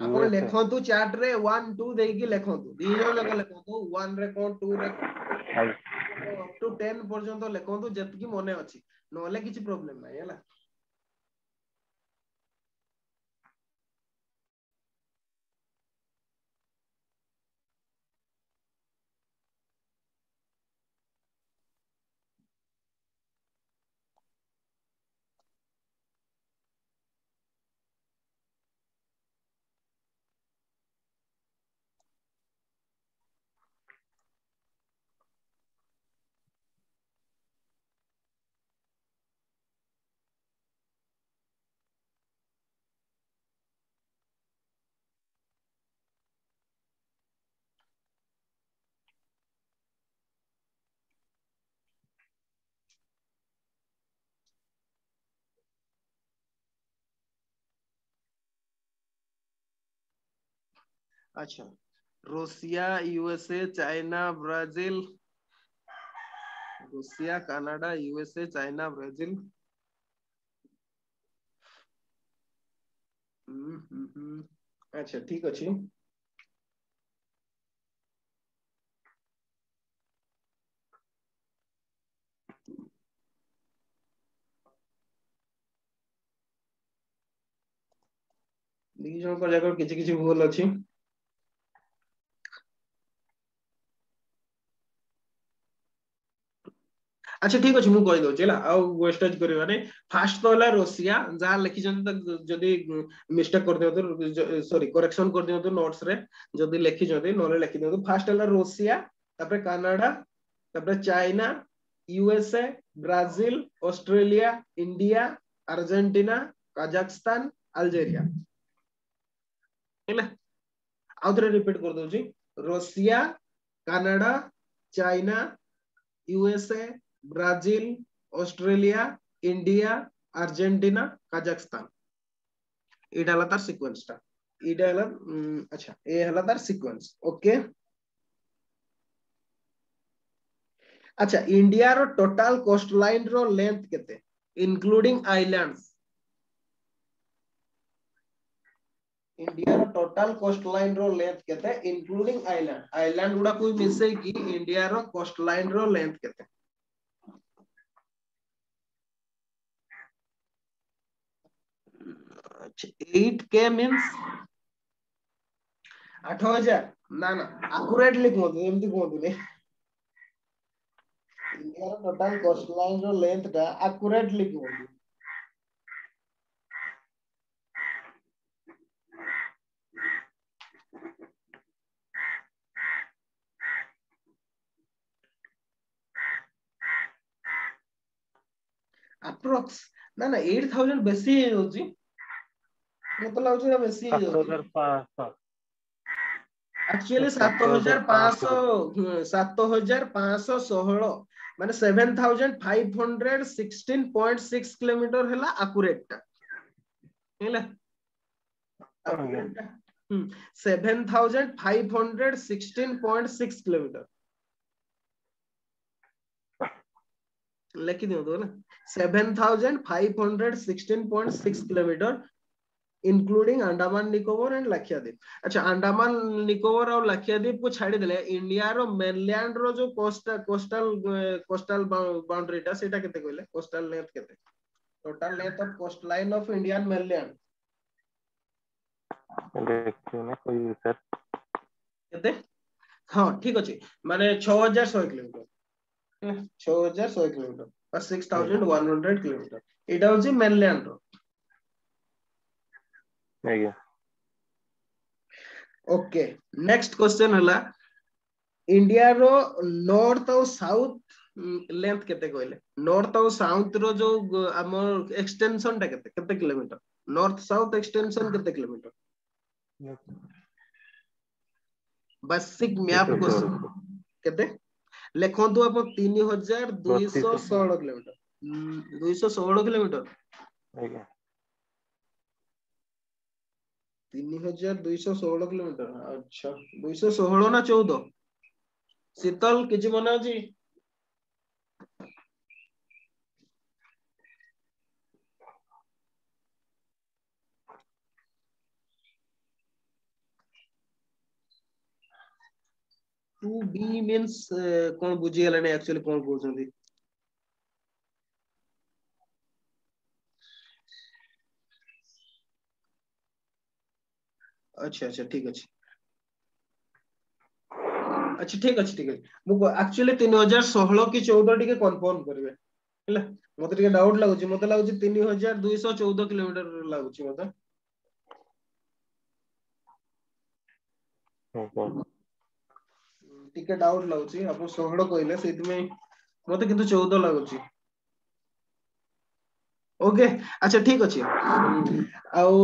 ଆପଣ ଲେଖନ୍ତୁ ଚାର୍ଟ ରେ 1 2 ଦେଇକି ଲେଖନ୍ତୁ ଦି ଜଣ ଲୋକ ଲେଖନ୍ତୁ 1 ରେ କଣ 2 ରେ ଅପ ଟୁ 10 ପର୍ଯ୍ୟନ୍ତ ଲେଖନ୍ତୁ ଯେତିକି ମନେ ଅଛି ନହେଲେ କିଛି ପ୍ରୋବ୍ଲେମ ନାହିଁ ହେଲା अच्छा Russia USA China Brazil Russia Canada USA China Brazil hmm, hmm, hmm. अच्छा ठीक अच्छे ଦୁଇ ଜଣଙ୍କ ଯାକ କିଛି କିଛି ଭୁଲ ଅଛି अच्छा ठीक अच्छे मुझे कहीदे आस्ट कर फास्ट तो है रोसिया जहाँ लिखी मिस्टेक कर दिखाते सरी करेक्शन कर दिखाते नोट्स लिखी ना लिखी दिखा फास्ट है Russia Canada China USA Brazil Australia India Argentina Kazakhstan Algeria repeat कर दूसरी Russia Canada China USA Brazil Australia India Argentina Kazakhstan यार टोटल कोस्ट लाइन रो लेंथ कते इंक्लूडिंग आइलैंड्स इंडिया रो टोटल कोस्ट लाइन रो length कते including island island गुडा कोई मिसे की इंडिया रो कोस्ट लाइन रो लेंथ कते 8k means 8000 ନା ନା ଆକୁରେଟଲି କୁହନ୍ତୁ ଏମିତି କୁହନ୍ତୁନି ଇଣ୍ଡିଆର ଟୋଟାଲ କଷ୍ଟ ଲାଇନ୍ ର ଲେନ୍ଥ ଟା ଆକୁରେଟଲି କୁହନ୍ତୁ ଆପ୍ରୋକ୍ସ ନା ନା 8000 ବେଶୀ ହେଇଯାଉଛି ମତେ ଲାଗୁଛି ଏଇଟା ବେଶୀ ଆକ୍ଚୁଆଲି ସାତ ହଜାର ପାଞ୍ଚଶହ ସାତ ହଜାର ପାଞ୍ଚଶହ ଷୋହଳ ମାନେ seven thousand five hundred sixteen point six kilometre ହେଲା ଆକୁରେଟ ଟା ହେଲା seven thousand five hundred sixteen point six kilometre लिखी दिखो ना seven thousand five hundred sixteen point six kilometre including Andaman Nicobar and Lakshadweep अच्छा अंडमान निकोबर और लक्षद्वीप को छाड़ी दे इंडिया रो मेनलैंड रो जो कोस्टल कोस्टल कोस्टल बाउंड्री टा सेटा केते कोले कोस्टल लेंथ केते total length of coastline of Indian mainland देखते ना कोई सर केते हां ठीक अछि माने 6100 किलोमीटर 6100 किलोमीटर और 6100 किलोमीटर एटा होछि मेनलैंड रो ଓକେ ନେକ୍ସଟ କ୍ୱେଶ୍ଚନ ହେଲା ଇଣ୍ଡିଆର ନର୍ଥ ଆଉ ସାଉଥ ଲେନ୍ଥ କେତେ କହିଲେ ନର୍ଥ ଆଉ ସାଉଥ ର ଯୋଉ ଆମ ଏକ୍ସଟେନସନ ଟା କେତେ କେତେ କିଲୋମିଟର ନର୍ଥ ସାଉଥ ଏକ୍ସଟେନସନ କେତେ କିଲୋମିଟର ବେସିକ ମ୍ୟାପ କ୍ୱେଶ୍ଚନ କେତେ ଲେଖନ୍ତୁ ଆପଣ ତିନି ହଜାର ଦୁଇଶହ ଷୋହଳ କିଲୋମିଟର ଦୁଇଶହ ଷୋହଳ କିଲୋମିଟର ଆଜ୍ଞା किलोमीटर अच्छा ना चौदह शीतल किसी मन अच्छे टू बी मीन कौन बुझी गलानी एक्चुअली कौन कहते अच्छा अच्छा ठीक अच्छे अच्छा ठीक अच्छे ठीक अच्छे एक्चुअली तीन हजार षोह कि चौदह टी कन्फर्म करेंगे मत डाउट लगुच मत लगुच तीन हजार दुश चौद कोमीटर लगुच मत डाउट लगुच कहले मत चौदह लगुच्छी ओके अच्छा ठीक अछि ଆଉ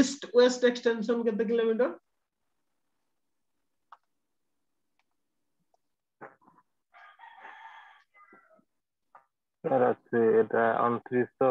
ଇଷ୍ଟ ୱେଷ୍ଟ ଏକ୍ସଟେନସନ କେତେ କିଲୋମିଟର ସାର୍ ଅଛି ଏଟା 2900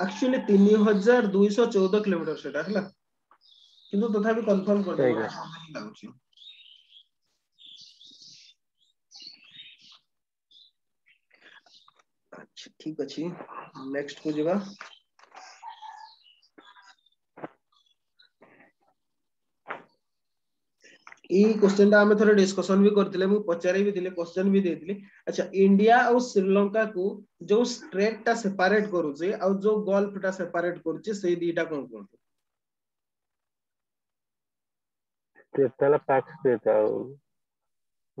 एक्चुअली तीन हजार दुईश चौदह किलोमीटर से तथा कनफर्म कर ठीक अच्छे नेक्स्ट को जीवा ଏଇ କ୍ୱେଶ୍ଚେନ୍ ଟା ଆମେ ଥରେ ଡିସ୍କସନ ବି କରିଥିଲେ ମୁଁ ପଚାରି ବି ଥିଲେ କ୍ୱେଶ୍ଚେନ୍ ବି ଦେଇଥିଲି ଆଚ୍ଛା ଇଣ୍ଡିଆ ଆଉ ଶ୍ରୀଲଙ୍କାକୁ ଯୋଉ ଷ୍ଟ୍ରେଟ୍ ଟା ସେପାରେଟ୍ କରୁଛି ଆଉ ଯୋଉ ଗଲ୍ଫ ଟା ସେପାରେଟ୍ କରୁଛି ସେଇ ଦିଟା କଣ କୁହନ୍ତୁ ଷ୍ଟ୍ରେଟ୍ ହେଲା ପାକ୍ ଷ୍ଟ୍ରେଟ୍ ଆଉ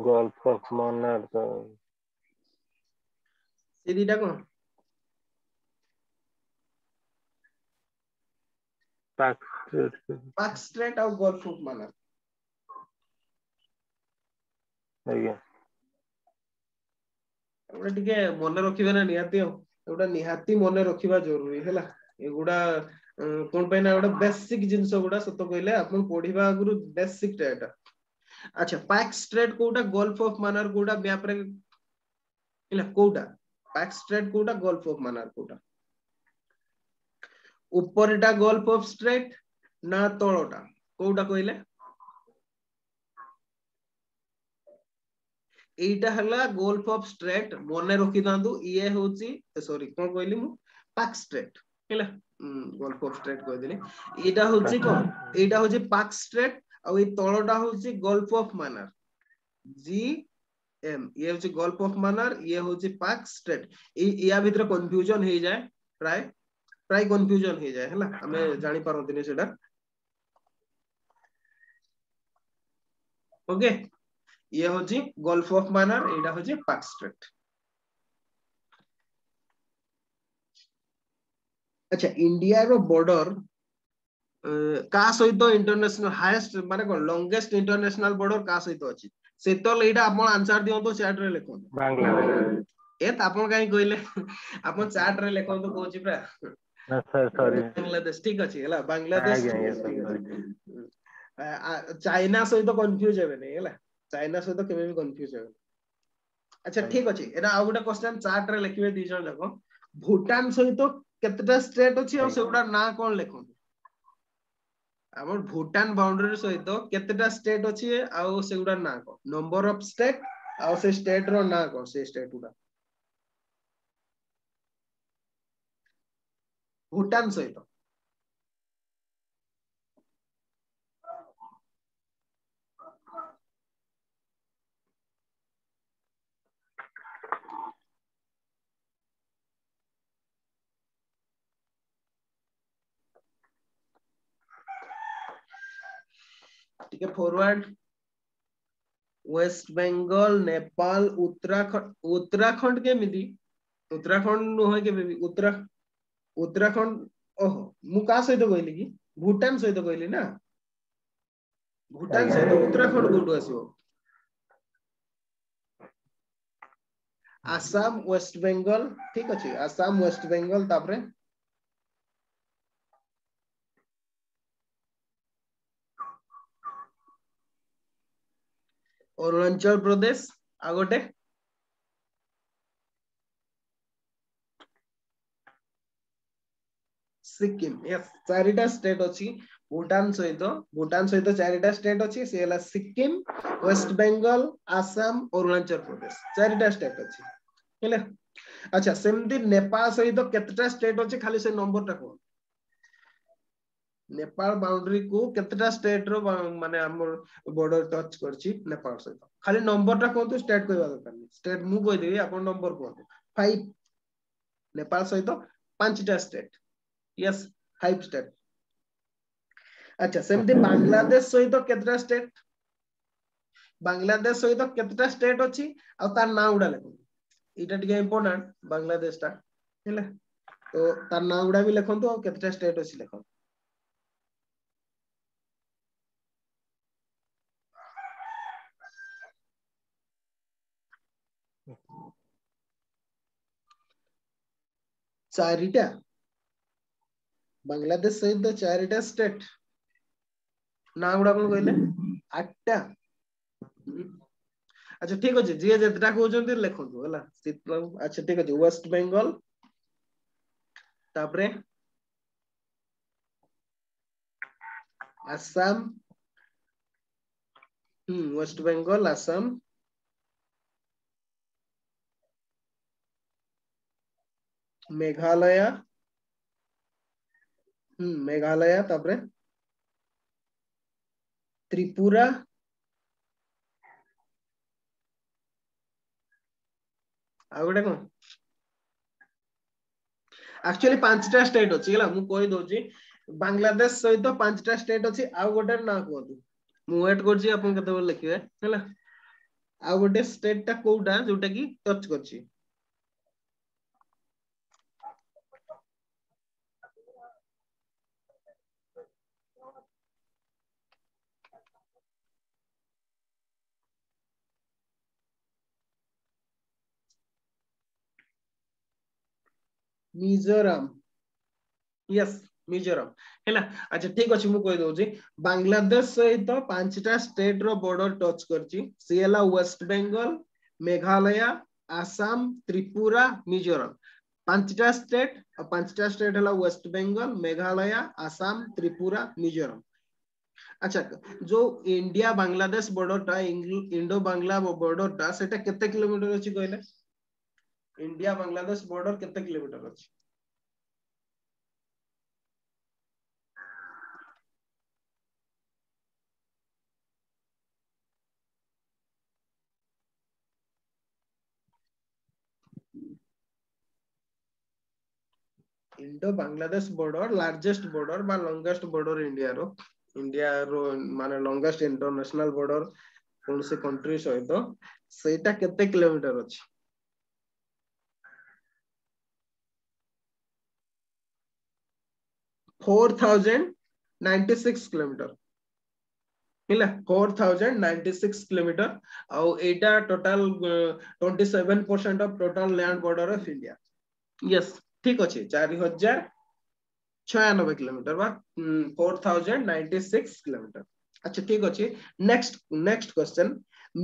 ଗଲ୍ଫ ଅଫ୍ ମନ୍ନାର ତ ସେଇ ଦିଟା କଣ ପାକ୍ ଷ୍ଟ୍ରେଟ୍ ପାକ୍ ଷ୍ଟ୍ରେଟ୍ ଆଉ ଗଲ୍ଫ ଅଫ ମନ୍ନାର ଆଜ୍ଞା ଏଗୁଡା ଟିକେ ମନେ ରଖିବେ ନା ନିହାତି ଆଉ ଏଗୁଡା ନିହାତି ମନେ ରଖିବା ଜରୁରୀ ହେଲା ଏଗୁଡା କଣ ପାଇଁ ନା ଏଗୁଡା ବେସିକ ଜିନିଷ ଗୁଡା ସତ କହିଲେ ଆପଣ ପଢିବା ଆଗରୁ ବେସିକ ଟା ଏଟା ଆଚ୍ଛା ପାକ୍ ଷ୍ଟ୍ରେଟ୍ କୋଉଟା ଗଲ୍ଫ ଅଫ ମାନାର କୋଉଟା ମ୍ୟାପ ରେ ହେଲା କୋଉଟା ପାକ୍ ଷ୍ଟ୍ରେଟ୍ କୋଉଟା ଗଲ୍ଫ ଅଫ ମାନାର କୋଉଟା ଉପରଟା ଗଲ୍ଫ ଅଫ ଷ୍ଟ୍ରେଟ୍ ନା ତଳଟା କୋଉଟା କହିଲେ এইটা ହେଲା ଗୋଲ୍ଫ ଅଫ ଷ୍ଟ୍ରେଟ୍ ମନେ ରଖିଥାନ୍ତୁ ଇଏ ହଉଛି ସରି କଣ କହିଲି ମୁଁ ପାକ୍ ଷ୍ଟ୍ରେଟ୍ ହେଲା ଗୋଲ୍ଫ ଅଫ ଷ୍ଟ୍ରେଟ୍ କହିଦେଲି ଏଇଟା ହଉଛି କଣ ଏଇଟା ହଉଛି ପାକ୍ ଷ୍ଟ୍ରେଟ୍ ଆଉ ଏଇ ତଳଟା ହଉଛି ଗୋଲ୍ଫ ଅଫ ମାନର ଜି ଏମ୍ ଇଏ ହଉଛି ଗୋଲ୍ଫ ଅଫ ମାନର ଇଏ ହଉଛି ପାକ୍ ଷ୍ଟ୍ରେଟ୍ ଏଇ ୟା ଭିତରେ କନଫ୍ୟୁଜନ ହେଇଯାଏ ପ୍ରାୟ ପ୍ରାୟ କନଫ୍ୟୁଜନ ହେଇଯାଏ ହେଲା ଆମେ ଜାଣିପାରନ୍ତିନି ସେଟା ଓକେ ଇଏ ହଉଛି ଗଲ୍ଫ ଅଫ ମାନାର ଏଇଟା ହଉଛି ପାକ୍ ଷ୍ଟ୍ରେଟ୍ ଆଚ୍ଛା ଇଣ୍ଡିଆର ବର୍ଡର କାହା ସହିତ ଇଣ୍ଟରନ୍ୟାସନାଲ ହାଏଷ୍ଟ ମାନେ କଣ ଲଙ୍ଗେଷ୍ଟ ଇଣ୍ଟରନ୍ୟାସନାଲ ବର୍ଡର କାହା ସହିତ ଅଛି ଶୀତଲ ଏଇଟା ଆପଣ ଆନ୍ସର ଦିଅନ୍ତୁ ଚାର୍ଟରେ ଲେଖନ୍ତୁ ଏ ଆପଣ କାହିଁ କହିଲେ ଆପଣ ଚାର୍ଟରେ ଲେଖନ୍ତୁ କହୁଛି ପୁରା ବାଂଲାଦେଶ ଠିକ ଅଛି ହେଲା ବାଂଲାଦେଶ ଚାଇନା ସହିତ କନଫ୍ୟୁଜ ହେବେନି ହେଲା ଚାଇନା ସହିତ କେବେ ବି କନଫ୍ୟୁଜ ହେବେନି ଆଚ୍ଛା ଠିକ ଅଛି ଏଟା ଆଉ ଗୋଟେ କ୍ୱେଶ୍ଚନ ଚାର୍ଟରେ ଲେଖିବେ ଦି ଜଣ ଯାକ ଭୁଟାନ ସହିତ କେତେଟା ଷ୍ଟେଟ ଅଛି ଆଉ ସେଗୁଡା ନାଁ କଣ ଲେଖନ୍ତୁ ଆମର ଭୁଟାନ ବାଉଣ୍ଡରୀ ସହିତ କେତେଟା ଷ୍ଟେଟ ଅଛି ଆଉ ସେଗୁଡା ନାଁ କଣ ନମ୍ବର ଅଫ ଷ୍ଟେଟ ଆଉ ସେ ଷ୍ଟେଟ ର ନାଁ କଣ ସେ ଷ୍ଟେଟ ଗୁଡା ଭୁଟାନ ସହିତ ठीक है फॉरवर्ड वेस्ट बंगाल नेपाल उत्तराखंड उत्तराखंड के मिली उत्तराखंड है के बेबी उत्तरा उत्तराखंड ओहो मु का सहित कहली कि भूटान सहित कहली ना भूटान सहित उत्तराखंड गुड आसो आसाम वेस्ट बंगाल ठीक अछि आसाम वेस्ट बंगाल तापरे অরুণাচল প্ৰদেশ আগতে সিকিম यस চাৰিটা ষ্টেট ଅଛି ভুটান সহিত ভুটান সহিত চাৰিটা ষ্টেট ଅଛି ସେ ହେଲା ସିକିମ ୱେଷ୍ଟ ବେଙ୍ଗଲ ଆସାମ ଅରୁଣାଚଳ ପ୍ରଦେଶ ଚାରିଟା ষ্টেট ଅଛି ହେଲା ଆଚ୍ଛା ସେମିତି ନେପାଳ ସହିତ କେତେଟା ଷ୍ଟେଟ୍ ଅଛି ଖାଲି ସେ ନମ୍ବରଟା କୁହ নেপাল ବାଉଣ୍ଡ୍ରୀ କୁ କେତେଟା state ର ମାନେ ଆମର border touch କରିଛି ନେପାଳ ସହିତ ଖାଲି number ଟା କୁହନ୍ତୁ state କହିବା ଦରକାର ନାହିଁ state ମୁଁ କହିଦେବି ଆପଣ number କୁହନ୍ତୁ 5 ନେପାଳ ସହିତ ପାଞ୍ଚଟା state yes 5 state ଆଚ୍ଛା ସେମିତି ବାଂଲାଦେଶ ସହିତ କେତେଟା state ବାଂଲାଦେଶ ସହିତ କେତେଟା state ଅଛି ଆଉ ତାର ନାଁ ଗୁଡା ଲେଖନ୍ତୁ ଏଇଟା ଟିକେ ଇମ୍ପୋର୍ଟାଣ୍ଟ ବାଂଲାଦେଶଟା ହେଲା ତ ତାର ନାଁ ଗୁଡା ବି ଲେଖନ୍ତୁ ଆଉ କେତେଟା state ଅଛି ଲେଖନ୍ତୁ Charita. Bangladesh is the Charita state. ନା ଗୁଡା କଣ କହିଲେ ଆଠଟା ଆଚ୍ଛା ଠିକ ଅଛି ଯିଏ ଯେତେଟା କହୁଛନ୍ତି ଲେଖନ୍ତୁ ହେଲା ଆଚ୍ଛା ଠିକ ଅଛି ୱେଷ୍ଟ ବେଙ୍ଗଲ ତାପରେ ଆସାମ ହୁଁ ୱେଷ୍ଟ ବେଙ୍ଗଲ ଆସାମ मेघालय हम्म, मेघालय त्रिपुरा एक्चुअली पांचटा स्टेट अच्छी मुझे बांग्लादेश सहित पांचटा स्टेट अच्छी ना कहतु मुट कर लिखे गोटे स्टेट टा कौटा जोटा टच कर मिजोरम यस मिजोरम हैला अच्छा ठीक अछि मु कह बांग्लादेश सहित पांचटा स्टेट रो बॉर्डर टच करछि वेस्ट बंगाल मेघालय आसाम त्रिपुरा मिजोरम पांचटा स्टेट अ पांचटा स्टेट हला वेस्ट बंगाल मेघालय आसाम त्रिपुरा मिजोरम अच्छा जो India Bangladesh border time Indo Bangla border टा सेटा केते कहले ইন্ডিয়া বাংলাদেশ বর্ডর কেতে কিলোমিটার আছে Indo Bangladesh border largest border বা লঙ্গেস্ট বর্ডর ইন্ডিয়ার ইন্ডিয়ার মানে লঙ্গেস্ট ইন্টারন্যাশনাল বর্ডর কোনসে কন্ট্রি সহিত সেইটা কেতে কিলোমিটার আছে four thousand ninety six kilometre ହେଲା 4096 କିଲୋମିଟର ଆଉ ଏଇଟା total 27% of total land border of India yes ଠିକ ଅଛି 4096 କିଲୋମିଟର ବା 4096 କିଲୋମିଟର ଆଚ୍ଛା ଠିକ ଅଛି ନେକ୍ସଟ ନେକ୍ସଟ क्वेश्चन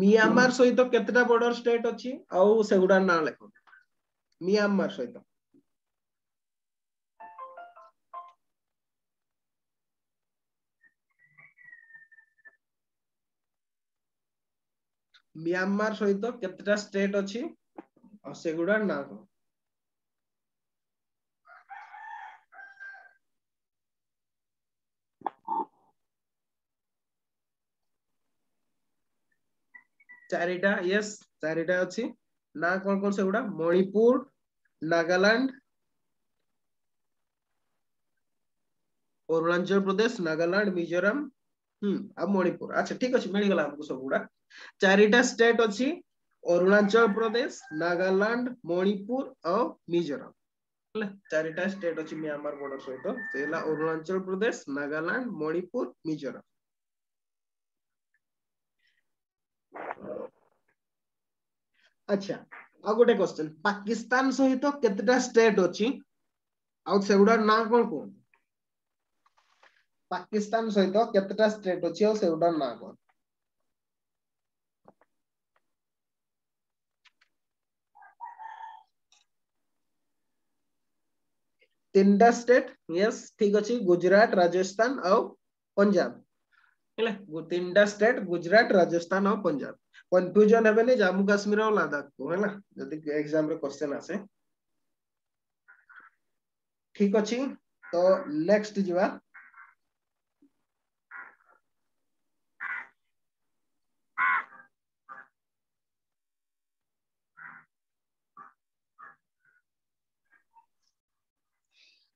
ମିଆଁମାର ସହିତ କେତେଟା ବର୍ଡର ଷ୍ଟେଟ ଅଛି ଆଉ ସେଗୁଡା ନାଁ ଲେଖନ୍ତୁ ମିଆଁମାର ସହିତ ମିଆଁମାର ସହିତ କେତେଟା ଷ୍ଟେଟ୍ ଅଛି ଆଉ ସେଗୁଡାର ନାଁ କଣ ଚାରିଟା ୟେସ୍ ଚାରିଟା ଅଛି ନା କଣ କଣ ସେଗୁଡା ମଣିପୁର ନାଗାଲାଣ୍ଡ ଅରୁଣାଚଳ ପ୍ରଦେଶ ନାଗାଲାଣ୍ଡ ମିଜୋରାମ ହୁଁ ଆଉ ମଣିପୁର ଆଚ୍ଛା ଠିକ ଅଛି ମିଳିଗଲା ଆମକୁ ସବୁଗୁଡା ଚାରିଟା ଷ୍ଟେଟ୍ ଅଛି ଅରୁଣାଚଳ ପ୍ରଦେଶ ନାଗାଲାଣ୍ଡ ମଣିପୁର ଆଉ ମିଜୋରାମ ହେଲା ଚାରିଟା ଷ୍ଟେଟ୍ ଅଛି ମିଆଁମାର ବର୍ଡର ସହିତ ସେ ହେଲା ଅରୁଣାଚଳ ପ୍ରଦେଶ ନାଗାଲାଣ୍ଡ ମଣିପୁର ମିଜୋରାମ ଆଚ୍ଛା ଆଉ ଗୋଟେ କ୍ୱେଶ୍ଚନ ପାକିସ୍ତାନ ସହିତ କେତେଟା ଷ୍ଟେଟ୍ ଅଛି ଆଉ ସେଗୁଡା ନାଁ କଣ କୁହନ୍ତୁ ପାକିସ୍ତାନ ସହିତ କେତେଟା ଷ୍ଟେଟ୍ ଅଛି ଆଉ ସେଗୁଡା ନାଁ କଣ तीन स्टेट यस ठीक अच्छे गुजरात राजस्थान और पंजाब तीन टा स्टेट गुजरात राजस्थान और पंजाब कन्फ्यूजन हमें जम्मू काश्मीर और लदाख को है एग्जाम क्वेश्चन आसे ठीक अच्छे तो नेक्स्ट जीवा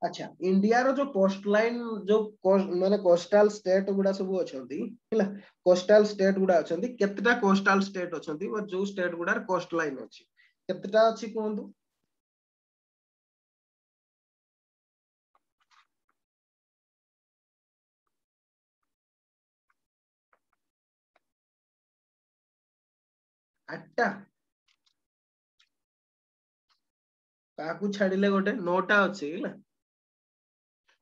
ଆଚ୍ଛା ଇଣ୍ଡିଆର ଯୋଉ କୋଷ୍ଟ ଲାଇନ ଯୋଉ ମାନେ କୋଷ୍ଟାଲ ଷ୍ଟେଟ ଗୁଡା ସବୁ ଅଛନ୍ତି ହେଲା କୋଷ୍ଟାଲ ଷ୍ଟେଟ ଗୁଡା ଅଛନ୍ତି କେତେଟା କୋଷ୍ଟାଲ ଷ୍ଟେଟ ଅଛନ୍ତି ବା ଯୋଉ ଷ୍ଟେଟ ଗୁଡାର କୋଷ୍ଟ ଲାଇନ ଅଛି କେତେଟା ଅଛି କୁହନ୍ତୁ ଆଠଟା କାହାକୁ ଛାଡିଲେ ଗୋଟେ ନଅଟା ଅଛି ହେଲା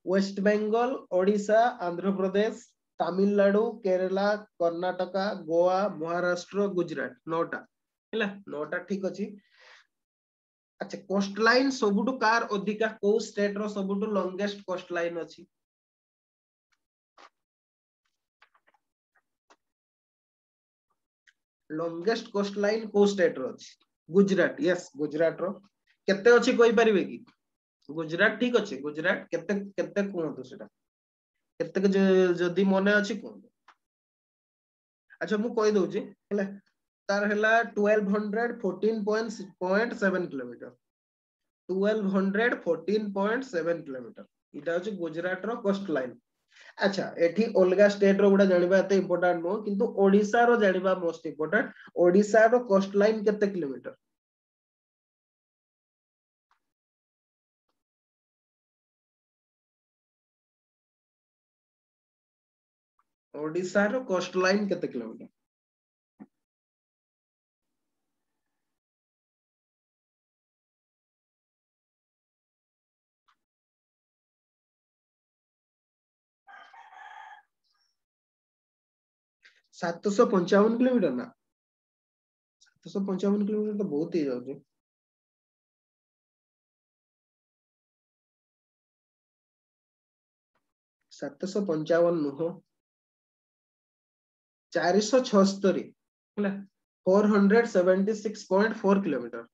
ୱେଷ୍ଟ ବେଙ୍ଗଲ ଓଡ଼ିଶା ଆନ୍ଧ୍ରପ୍ରଦେଶ ତାମିଲନାଡୁ କେରଳା କର୍ଣ୍ଣାଟକା ଗୋଆ ମହାରାଷ୍ଟ୍ର ଗୁଜୁରାଟ ନଅଟା ହେଲା ନଅଟା ଠିକ ଅଛି ଆଚ୍ଛା କୋଷ୍ଟ ଲାଇନ ସବୁଠୁ କାର ଅଧିକା କୋଉ ଷ୍ଟେଟର ସବୁଠୁ ଲଙ୍ଗେଷ୍ଟ କୋଷ୍ଟ ଲାଇନ ଅଛି ଲଙ୍ଗେଷ୍ଟ କୋଷ୍ଟ ଲାଇନ କୋଉ ଷ୍ଟେଟର ଅଛି ଗୁଜୁରାଟ ୟେସ୍ ଗୁଜୁରାଟର କେତେ ଅଛି କହିପାରିବେ କି ଗୁଜୁରାଟ ଠିକ ଅଛି ଗୁଜୁରାଟ କେତେ କେତେ କୁହନ୍ତୁ ସେଟା କେତେ ଯଦି ମନେ ଅଛି କୁହନ୍ତୁ ଆଚ୍ଛା ମୁଁ କହିଦଉଛି ହେଲା ତାର ହେଲା twelve hundred fourteen point point seven kilometre twelve hundred fourteen point seven kilometre ଏଇଟା ହଉଛି ଗୁଜୁରାଟର କୋଷ୍ଟ ଲାଇନ ଆଚ୍ଛା ଏଠି ଅଲଗା ଷ୍ଟେଟ ର ଗୁଡା ଜାଣିବା ଏତେ ଇମ୍ପୋର୍ଟାଣ୍ଟ ନୁହଁ କିନ୍ତୁ ଓଡ଼ିଶାର ଜାଣିବା ମୋଷ୍ଟ ଇମ୍ପୋର୍ଟାଣ୍ଟ ଓଡ଼ିଶାର କୋଷ୍ଟ ଲାଇନ କେତେ କିଲୋମିଟର ଓଡିଶାର କୋଷ୍ଟ ଲାଇନ କେତେ କିଲୋମିଟର ସାତଶହ ପଞ୍ଚାବନ କିଲୋମିଟର ନା ସାତଶହ ପଞ୍ଚାବନ କିଲୋମିଟର ତ ବହୁତ ହେଇଯାଉଛି ସାତଶହ ପଞ୍ଚାବନ ନୁହଁ 476.4 किलोमीटर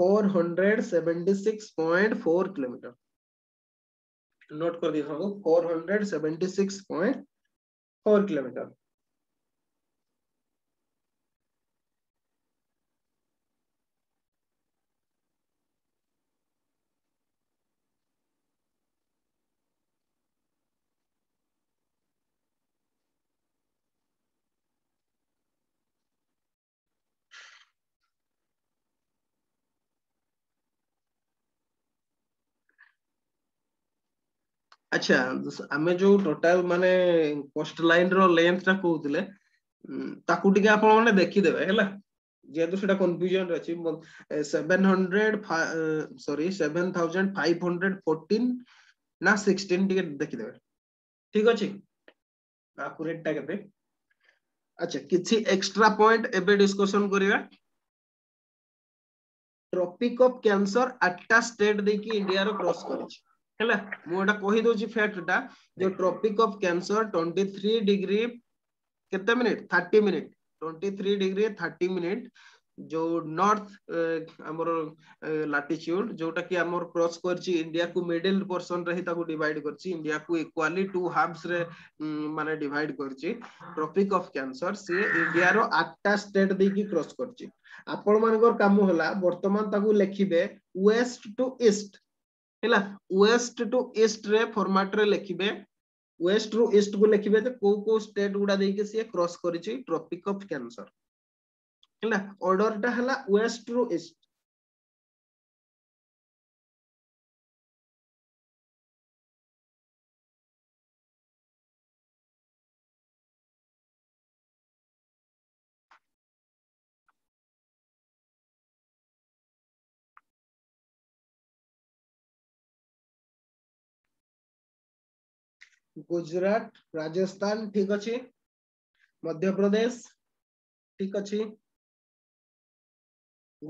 476.4 किलोमीटर नोट कर दिया किलोमीटर ଆଚ୍ଛା ଆମେ ଯୋଉ ଟୋଟାଲ ମାନେ କୋଷ୍ଟ ଲାଇନ ର ଲେନ୍ଥ ଟା କହୁଥିଲେ ତାକୁ ଟିକେ ଆପଣ ମାନେ ଦେଖିଦେବେ ହେଲା ଯେହେତୁ ସେଟା କନଫ୍ୟୁଜନ ଅଛି seven hundred sorry seven thousand five hundred fourteen ନା ସିକ୍ସଟିନ ଟିକେ ଦେଖିଦେବେ ଠିକ ଅଛି ଆକୁରେଟ ଟା କେତେ ଆଚ୍ଛା କିଛି ଏକ୍ସଟ୍ରା ପଏଣ୍ଟ ଏବେ ଡିସ୍କସନ କରିବା ଟ୍ରପିକ ଅଫ କ୍ୟାନ୍ସର ଆଠଟା ଷ୍ଟେଟ ଦେଇକି ଇଣ୍ଡିଆର କ୍ରସ୍ କରିଛି ହେଲା ମୁଁ ଏଟା କହିଦଉଛି ଫ୍ୟାକ୍ଟଟା ଯେ tropic of cancer twenty three degree କେତେ minute thirty minute twenty three degree thirty minute ଯୋଉ ନର୍ଥ ଆମର ଲାଟିଚ୍ୟୁଡ ଯୋଉଟା କି ଆମର କ୍ରସ୍ କରିଛି ଇଣ୍ଡିଆକୁ ମିଡିଲ ପର୍ସନ ରେ ହିଁ ତାକୁ ଡିଭାଇଡ କରିଛି ଇଣ୍ଡିଆକୁ ଇକ୍ୱାଲି ଟୁ ହାଫ୍ସ ରେ ମାନେ ଡିଭାଇଡ କରିଛି ଟ୍ରପିକ ଅଫ କ୍ୟାନ୍ସର ସିଏ ଇଣ୍ଡିଆର ଆଠଟା ଷ୍ଟେଟ ଦେଇକି କ୍ରସ୍ କରିଛି ଆପଣମାନଙ୍କର କାମ ହେଲା ବର୍ତ୍ତମାନ ତାକୁ ଲେଖିବେ ୱେଷ୍ଟ ଟୁ ଇଷ୍ଟ हैला वेस्ट टू ईस्ट रे फॉर्मेट रे लिखिबे वेस्ट रु ईस्ट को लिखिबे त को को स्टेट गुडा देके से क्रॉस करिछि ट्रॉपिक ऑफ कैंसर हैला ऑर्डर हैला वेस्ट रु ईस्ट गुजरात राजस्थान ठीक अच्छे मध्य प्रदेश ठीक अच्छे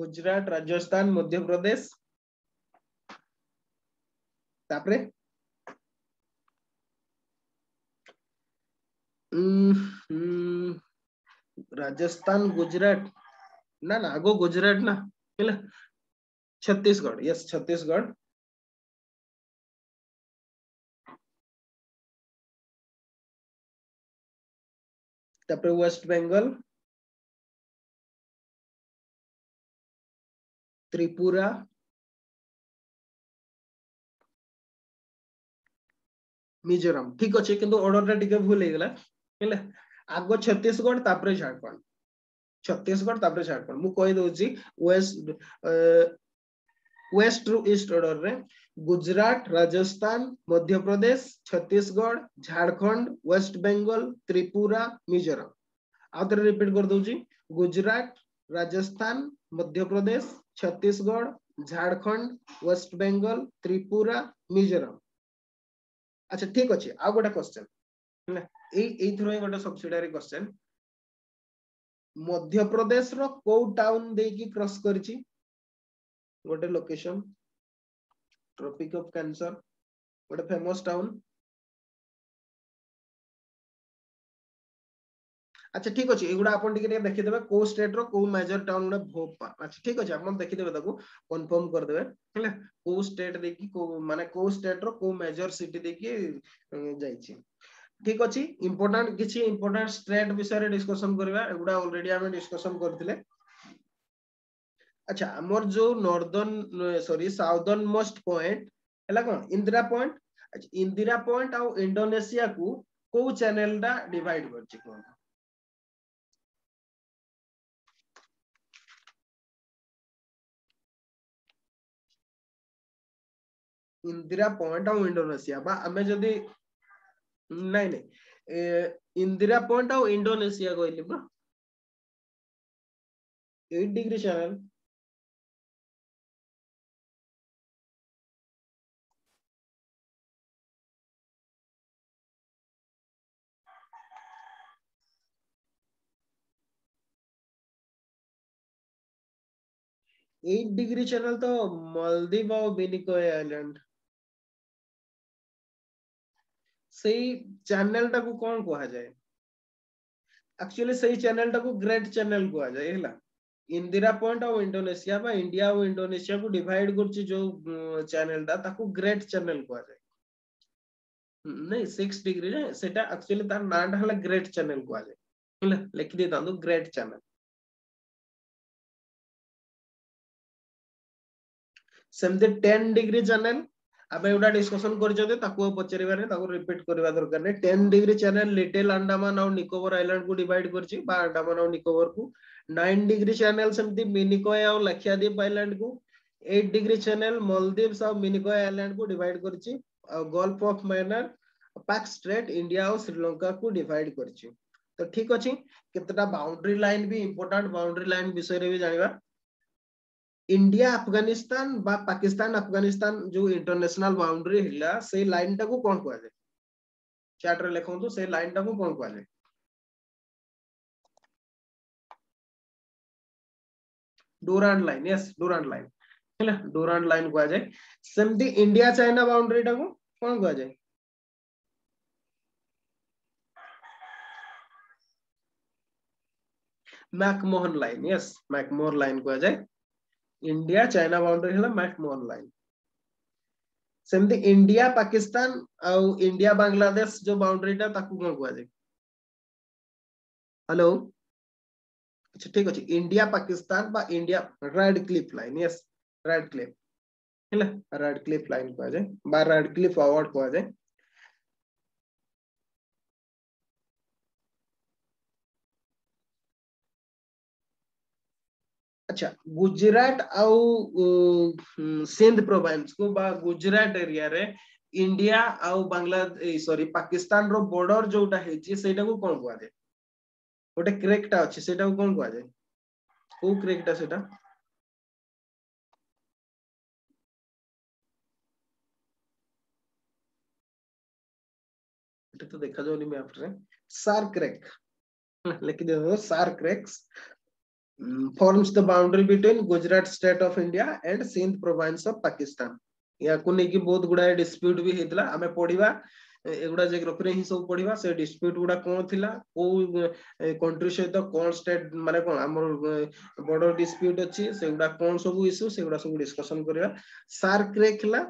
गुजरात राजस्थान मध्यप्रदेश तापरे राजस्थान गुजरात ना ना आगो गुजरात ना छत्तीसगढ़ यस छत्तीसगढ़ तपर वेस्ट बेंगल त्रिपुरा मिजोरम ठीक अच्छे किंतु ऑर्डर टा भूल हेगला हैला आगो छत्तीसगढ़ झारखंड छत्तीसगढ़ झारखंड मु वेस्ट वेस्ट रु ईस्ट ऑर्डर रे गुजरात राजस्थान मध्य प्रदेश छत्तीसगढ़ झारखंड वेस्ट बंगाल त्रिपुरा मिजोरम आउ थे रिपीट कर दूसरी गुजरात राजस्थान मध्य प्रदेश छत्तीसगढ़ झारखंड वेस्ट बंगाल त्रिपुरा मिजोरम अच्छा ठीक अच्छे आ गोटे क्वेश्चन क्वेश्चन मध्य प्रदेश रो को टाउन क्रॉस गोटे लोकेशन ट्रॉपिक ऑफ कैंसर गोटे फेमस टाउन আচ্ছা ঠিক আছে এগুলা আপন টিকে টিকে দেখিদেবে কোন স্টেট র কোন মেজর টাউন গুলা ভোপা আচ্ছা ঠিক আছে আপন দেখিদেবে তাকু কনফর্ম করদেবে হেলা কোন স্টেট দেখি মানে কোন স্টেট র কোন মেজর সিটি দেখি যাইছি ঠিক আছে ইম্পর্টান্ট কিছু ইম্পর্টান্ট স্টেট বিষয়ে ডিসকশন করিবা এগুলা অলরেডি আমি ডিসকশন করতিলে আচ্ছা আমার যে northern sorry southern most point হলা কোন ইন্দিরা পয়েন্ট আচ্ছা ইন্দিরা পয়েন্ট আউ ইন্ডোনেসিয়া কু কোউ চ্যানেলটা ডিভাইড করছে কোন ইন্দিরা পয়েন্ট আউ ইন্ডোনেসিয়া বা আমি যদি নাই নাই ইন্দিরা পয়েন্ট আউ ইন্ডোনেসিয়া কইলি bro 8 degree channel 8 degree channel तो मालदीव और बेनिकोय आइलैंड सही चैनल टा को कौन कहा जाए एक्चुअली सही चैनल टा को ग्रेट चैनल को जाए हैला इंदिरा पॉइंट ऑफ इंडोनेशिया बा इंडिया और इंडोनेशिया को डिवाइड कर जो चैनल अं, टा ताको ग्रेट चैनल को जाए नहीं 6 डिग्री ना सेटा एक्चुअली तार नाडा हला ग्रेट चैनल को जाए हैला लिख दे दंदो ग्रेट चैनल सेमती टेन डिग्री चैनल आम गोटे डिस्कसन कर पचारे रिपीट करवा दरकार नहीं ten degree channel little Andaman आउ निकोबर आईलैंड को डिवाइड कर आंडामान आउ निकोबर को नाइन डिग्री चेल से मिनिकय आउ लक्षाद्वीप आईलैंड को एट डिग्री चेल मलदीव आउ मिनिकय आईलैंड को डिवाइड कर gulf of Mannar Palk strait India और श्रीलंका को डिवाइड कर ठीक अच्छे केतटा बाउंड्री लाइन भी इंपोर्टां बाउंड्री लाइन विषय भी जानवा इंडिया अफगानिस्तान बा पाकिस्तान अफगानिस्तान जो इंटरनेशनल बाउंड्री हिला से लाइन टा को कोन को आजे चैट रे लिखो तो से लाइन टा को कोन को आजे Durand line yes Durand line हला डोरांड लाइन को आजे same the India China boundary टा को कोन को आजे McMahon line yes McMahon line को आजे इंडिया चाइना बाउंड्री है मैकमोन लाइन सेमती इंडिया पाकिस्तान आउ इंडिया बांग्लादेश जो बाउंड्री कौन कह हेलो अच्छा ठीक अच्छे इंडिया पाकिस्तान बा India Radcliffe line yes Radcliffe है रेड क्लिफ लाइन कह जाए रेड क्लिफ अवार्ड कह जाए अच्छा गुजरात आउ हम्म, सिंध प्रोविंस को बा गुजरात एरिया रे इंडिया आउ बांग्लादेश सॉरी पाकिस्तान रो बॉर्डर जोटा है जे सेटा को कोन कोआ दे ओटे करेक्ट आछे सेटा को कोन कोआ दे को करेक्ट आ सेटा तो देखा जाओ मैप रे सार्क क्रेक लेकिन the Sir Creeks Hmm, forms the boundary between Gujarat state of India and Sindh province of Pakistan. याकु नेकी बहुत गुडाए डिस्प्यूट भी हेतला आमे पढिबा एगुडा जे ग्रुप ही सब पढिबा से डिस्प्यूट गुडा कोन थिला को कंट्री सहित कौन स्टेट माने कोन हमर बॉर्डर डिस्प्यूट अछि सेगुडा कोन सब इशू सेगुडा सब डिस्कशन करबा सार्क रे खिला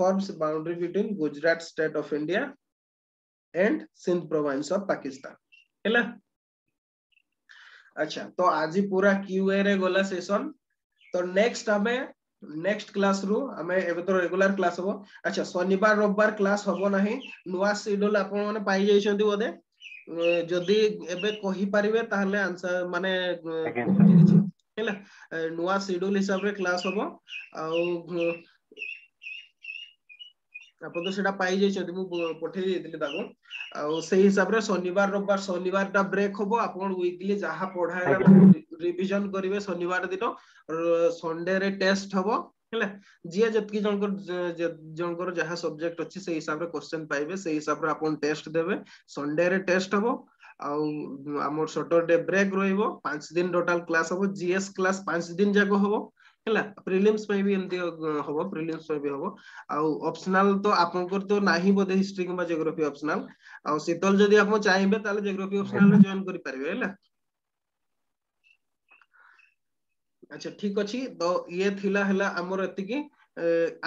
forms boundary between Gujarat state of India and Sindh province of Pakistan हेला अच्छा तो आज पूरा क्यूए रे गोला सेशन तो नेक्स्ट हमें नेक्स्ट क्लास रु हमें एवं तो रेगुलर क्लास हम अच्छा शनिवार रविवार क्लास हम ना नुआ सेड्यूल आपई जा बोधे जदि एबे कहि परिवे ताहले आंसर माने हेला नुआ शेड्यूल हिसाब रे क्लास हम आ ଆପଣ ତ ସେଇଟା ପାଇଯାଇଛନ୍ତି ମୁଁ ପଠେଇ ଦେଇଥିଲି ତାକୁ ଆଉ ସେଇ ହିସାବରେ ଶନିବାର ରବିବାର ଶନିବାରଟା ବ୍ରେକ୍ ହବ ଆପଣ ୱିକଲି ଯାହା ପଢା ହେଲା ରିଭିଜନ କରିବେ ଶନିବାର ଦିନ ସଣ୍ଡେରେ ଟେଷ୍ଟ ହବ ହେଲା ଯିଏ ଯେତିକି ଜଣଙ୍କର ଜଣଙ୍କର ଯାହା ସବଜେକ୍ଟ ଅଛି ସେଇ ହିସାବରେ କ୍ୱେଶ୍ଚନ ପାଇବେ ସେଇ ହିସାବରେ ଆପଣ ଟେଷ୍ଟ ଦେବେ ସଣ୍ଡେରେ ଟେଷ୍ଟ ହବ ଆଉ ଆମର ସଟରଡେ ବ୍ରେକ୍ ରହିବ ପାଞ୍ଚ ଦିନ ଟୋଟାଲ କ୍ଲାସ ହବ ଜିଏସ୍ କ୍ଲାସ ପାଞ୍ଚ ଦିନ ଯାକ ହବ ହେଲା ପ୍ରିଲିମ୍ସ ପାଇଁ ବି ଏମିତି ହବ ପ୍ରିଲିମ୍ସ ପାଇଁ ବି ହବ ଆଉ ଅପସନାଲ ତ ଆପଣଙ୍କର ତ ନାହିଁ ବୋଧେ ହିଷ୍ଟ୍ରି କିମ୍ବା ଜିଓଗ୍ରାଫି ଅପସନାଲ ଆଉ ଶୀତଲ ଯଦି ଆପଣ ଚାହିଁବେ ତାହେଲେ ଜିଓଗ୍ରାଫି ଅପସନାଲ ଜଏନ କରିପାରିବେ ହେଲା ଆଚ୍ଛା ଠିକ ଅଛି ତ ଇଏ ଥିଲା ହେଲା ଆମର ଏତିକି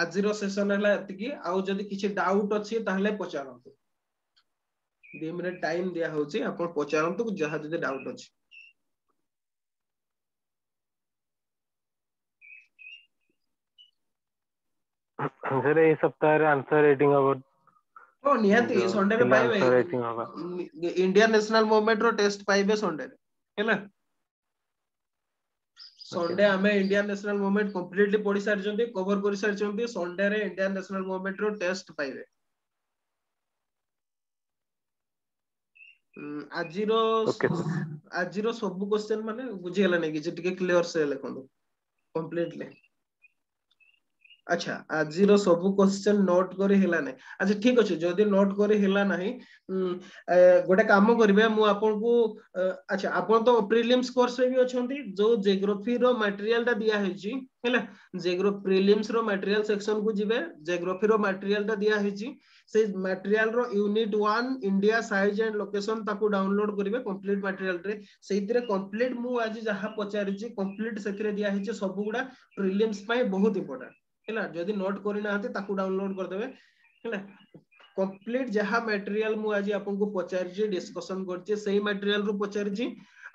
ଆଜିର ସେସନ ହେଲା ଏତିକି ଆଉ ଯଦି କିଛି ଡାଉଟ୍ ଅଛି ତାହେଲେ ପଚାରନ୍ତୁ ଦି ମିନିଟ୍ ଟାଇମ୍ ଦିଆ ହଉଛି ଆପଣ ପଚାରନ୍ତୁ ଯାହା ଯଦି ଡାଉଟ୍ ଅଛି సరే ఈ సప్తాహం ఆన్సర్ రేటింగ్ అబౌట్ ఓ నిహతి ఈ సండేనే పైవే ఇండియన్ నేషనల్ మూవ్మెంట్ రో టెస్ట్ పైవే సండేనే హెలా ସଣ୍ଡେ ଆମେ ଇଣ୍ଡିଆନ୍ ନ୍ୟାସନାଲ୍ ମୁଭମେଣ୍ଟ କମ୍ପ୍ଲିଟଲି ପଢି ସାରିଛନ୍ତି କଭର କରି ସାରିଛନ୍ତି ସଣ୍ଡେରେ ଇଣ୍ଡିଆନ୍ ନ୍ୟାସନାଲ୍ ମୁଭମେଣ୍ଟର ଟେଷ୍ଟ ପାଇବେ ଆଜିର ଆଜିର ସବୁ କ୍ୱେଶ୍ଚନ ମାନେ ବୁଝିଗଲା ନାଇଁ କିଛି ଟିକେ କ୍ଲିୟର ସେ ଲେଖନ୍ତୁ କମ୍ପ୍ଲିଟଲି আচ্ছা আজির সবু কোশ্চেন নোট করে হেলা নাই আচ্ছা ঠিক আছে যদি নোট করে হেলা নাই গোটে কাম করিবে মু আপনকু আচ্ছা আপন তো প্রিলিমস কোর্স রে বি অছন্তি যো জিওগ্রাফি র ম্যাটেরিয়ালটা দিয়া হইছি হেলা জিওগ্র প্রিলিমস র ম্যাটেরিয়াল সেকশন কু জিবে জিওগ্রাফি র ম্যাটেরিয়ালটা দিয়া হইছি সেই ম্যাটেরিয়াল র unit 1 India size and location তাকু download করিবে কমপ্লিট ম্যাটেরিয়াল রে সেইতিরে কমপ্লিট মু আজি যাহা পচারিছি কমপ্লিট সেতিরে দিয়া হইছে সবগুডা প্রিলিমস পাই বহুত ইম্পর্টেন্ট ହେଲା ଯଦି ନୋଟ୍ କରିନାହାନ୍ତି ତାକୁ ଡାଉନଲୋଡ୍ କରିଦେବେ ହେଲା କମ୍ପ୍ଲିଟ୍ ଯାହା ମେଟେରିଆଲ ମୁଁ ଆଜି ଆପଣଙ୍କୁ ପଚାରିଛି ଡିସ୍କସନ କରିଛି ସେଇ ମେଟେରିଆଲ ରୁ ପଚାରିଛି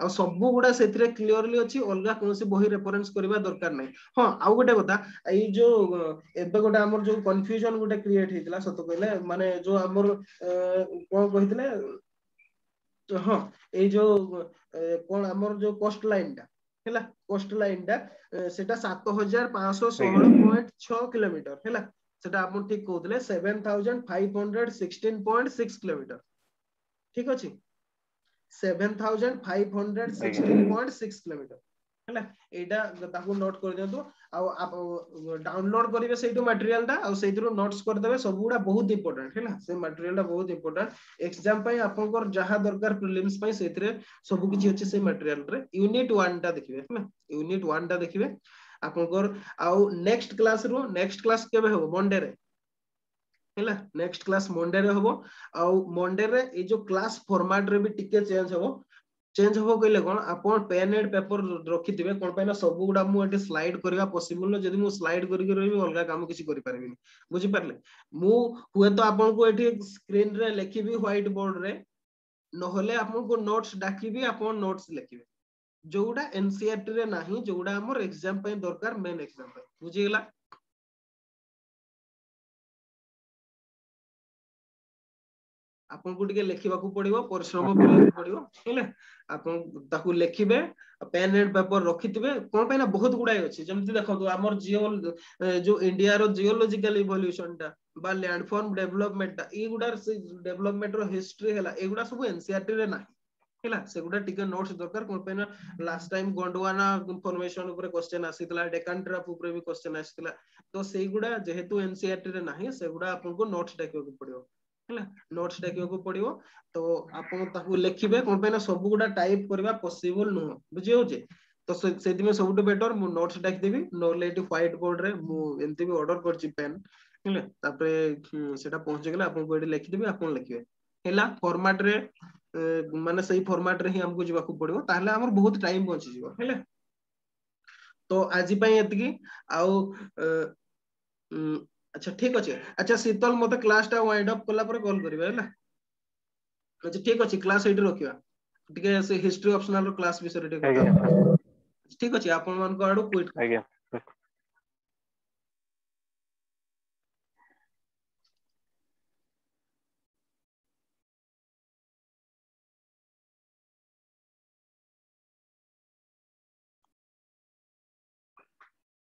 ଆଉ ସବୁ ଗୁଡା ସେଥିରେ କ୍ଲିୟରଲି ଅଛି ଅଲଗା କୌଣସି ବହି ରେଫରେନ୍ସ କରିବା ଦରକାର ନାହିଁ ହଁ ଆଉ ଗୋଟେ କଥା ଏଇ ଯୋଉ ଏବେ ଗୋଟେ ଆମର ଯୋଉ କନଫ୍ୟୁଜନ ଗୋଟେ କ୍ରିଏଟ୍ ହେଇଥିଲା ସତ କହିଲେ ମାନେ ଯୋଉ ଆମର କଣ କହିଥିଲେ ହଁ ଏଇ ଯୋଉ କଣ ଆମର ଯୋଉ କୋଷ୍ଟ ଲାଇନ ଟା ହେଲା କୋଷ୍ଟ ଲାଇନ ଟା ସେଟା ସାତ ହଜାର ପାଞ୍ଚଶହ ଷୋହଳ ପଏଣ୍ଟ ଛଅ କିଲୋମିଟର ହେଲା ସେଟା ଆପଣ ଠିକ କହୁଥିଲେ seven thousand five hundred sixteen point six kilometre ଠିକ ଅଛି seven thousand five hundred sixteen point six kilometre ହେଲା ଏଇଟା ତାକୁ ନୋଟ କରିଦିଅନ୍ତୁ ଆଉ ଡାଉନଲୋଡ କରିବେ ସେଇଠୁ ମ୍ୟାଟେରିଆଲଟା ଆଉ ସେଇଥିରୁ ନୋଟ୍ସ କରିଦେବେ ସବୁଗୁଡା ବହୁତ ଇମ୍ପୋର୍ଟାଣ୍ଟ ହେଲା ସେ ମ୍ୟାଟେରିଆଲଟା ବହୁତ ଇମ୍ପୋର୍ଟାଣ୍ଟ ଏକ୍ସାମ ପାଇଁ ଆପଣଙ୍କର ଯାହା ଦରକାର ପ୍ରିଲିମ୍ସ ପାଇଁ ସେଥିରେ ସବୁ କିଛି ଅଛି ସେଇ ମ୍ୟାଟେରିଆଲରେ ୟୁନିଟ୍ 1ଟା ଦେଖିବେ ହେଲା ୟୁନିଟ୍ 1ଟା ଦେଖିବେ ଆପଣଙ୍କର ଆଉ ନେକ୍ସଟ କ୍ଲାସରୁ ନେକ୍ସଟ କ୍ଲାସ କେବେ ହବ ମଣ୍ଡେରେ ହେଲା ନେକ୍ସଟ କ୍ଲାସ ମଣ୍ଡେରେ ହବ ଆଉ ମଣ୍ଡେରେ ଏଇ ଯୋଉ କ୍ଲାସ ଫର୍ମାଟରେ ବି ଟିକେ ଚେଞ୍ଜ ହବ चेंज हम कह पेन एंड पेपर रखी थे कौन सब गुडा स्लैड करवा पसबल ना जब स्लैड कर अलग कम किसी कर बुझीपारे मुझे तो आपको स्क्रीन रे लिखी ह्वैट बोर्ड रु नोट्स डाक नोट्स लिखे जोड़ा एनसीआर टी ना जो एक्जाम दरकार मेन एक्जाम बुझीगला ଆପଣଙ୍କୁ ଟିକେ ଲେଖିବାକୁ ପଡିବ ପରିଶ୍ରମ କରିବାକୁ ପଡିବ ବୁଝିଲେ ଆପଣ ତାକୁ ଲେଖିବେ ପେନ୍ ଆଣ୍ଡ ପେପର ରଖିଥିବେ କଣ ପାଇଁ ନା ବହୁତ ଗୁଡାଏ ଅଛି ଯେମିତି ଦେଖନ୍ତୁ ଆମର ଜିଓ ଯୋଉ ଇଣ୍ଡିଆର ଜିଓଲୋଜିକାଲ ଇଭଲ୍ୟୁସନ ଟା ବା ଲ୍ୟାଣ୍ଡଫର୍ମ ଡେଭଲପମେଣ୍ଟଟା ଏଇଗୁଡା ସେ ଡେଭଲପମେଣ୍ଟର ହିଷ୍ଟ୍ରି ହେଲା ଏଗୁଡ଼ା ସବୁ ଏନସିଆରଟି ରେ ନାହିଁ ହେଲା ସେଗୁଡା ଟିକେ ନୋଟ୍ସ ଦରକାର କଣ ପାଇଁ ନା ଲାଷ୍ଟ ଟାଇମ୍ ଗଣ୍ଡୱାନା ଇନଫର୍ମେସନ ଉପରେ କ୍ୱେଶ୍ଚେନ୍ ଆସିଥିଲା ଡେକାନଟ୍ରାପ ଉପରେ ବି କ୍ୱେଶ୍ଚେନ୍ ଆସିଥିଲା ତ ସେଇଗୁଡା ଯେହେତୁ ଏନସିଆରଟି ରେ ନାହିଁ ସେଗୁଡା ଆପଣଙ୍କୁ ନୋଟ୍ସ ଡାକିବାକୁ ପଡିବ नोट्स देखा पड़ो तो आप लिखे कौन सब गुडा टाइप करवा पसबल नुह बुझे तो सब बेटर मुझे नोट्स देखीदेवी ना ह्वैट बोर्ड में अर्डर कर लिखीदेवी आप लिखे फर्माट रे मानते से बहुत टाइम बची तो आज ये आ আচ্ছা ঠিক আছে আচ্ছা শীতল মতো ক্লাসটা ওয়াইন্ড অফ কলা পরে কল করিবে হলা আচ্ছা ঠিক আছে ক্লাস এইটি রাখিবা ଟିକେ ସେ ହିଷ୍ଟ୍ରି ଅପସନାଲ ର କ୍ଲାସ ବିଷୟରେ ଟିକେ କଥା ଠିକ ଅଛି ଆପଣମାନଙ୍କ ଆଡୁ କୁଇଟ୍ ଆଜ୍ଞା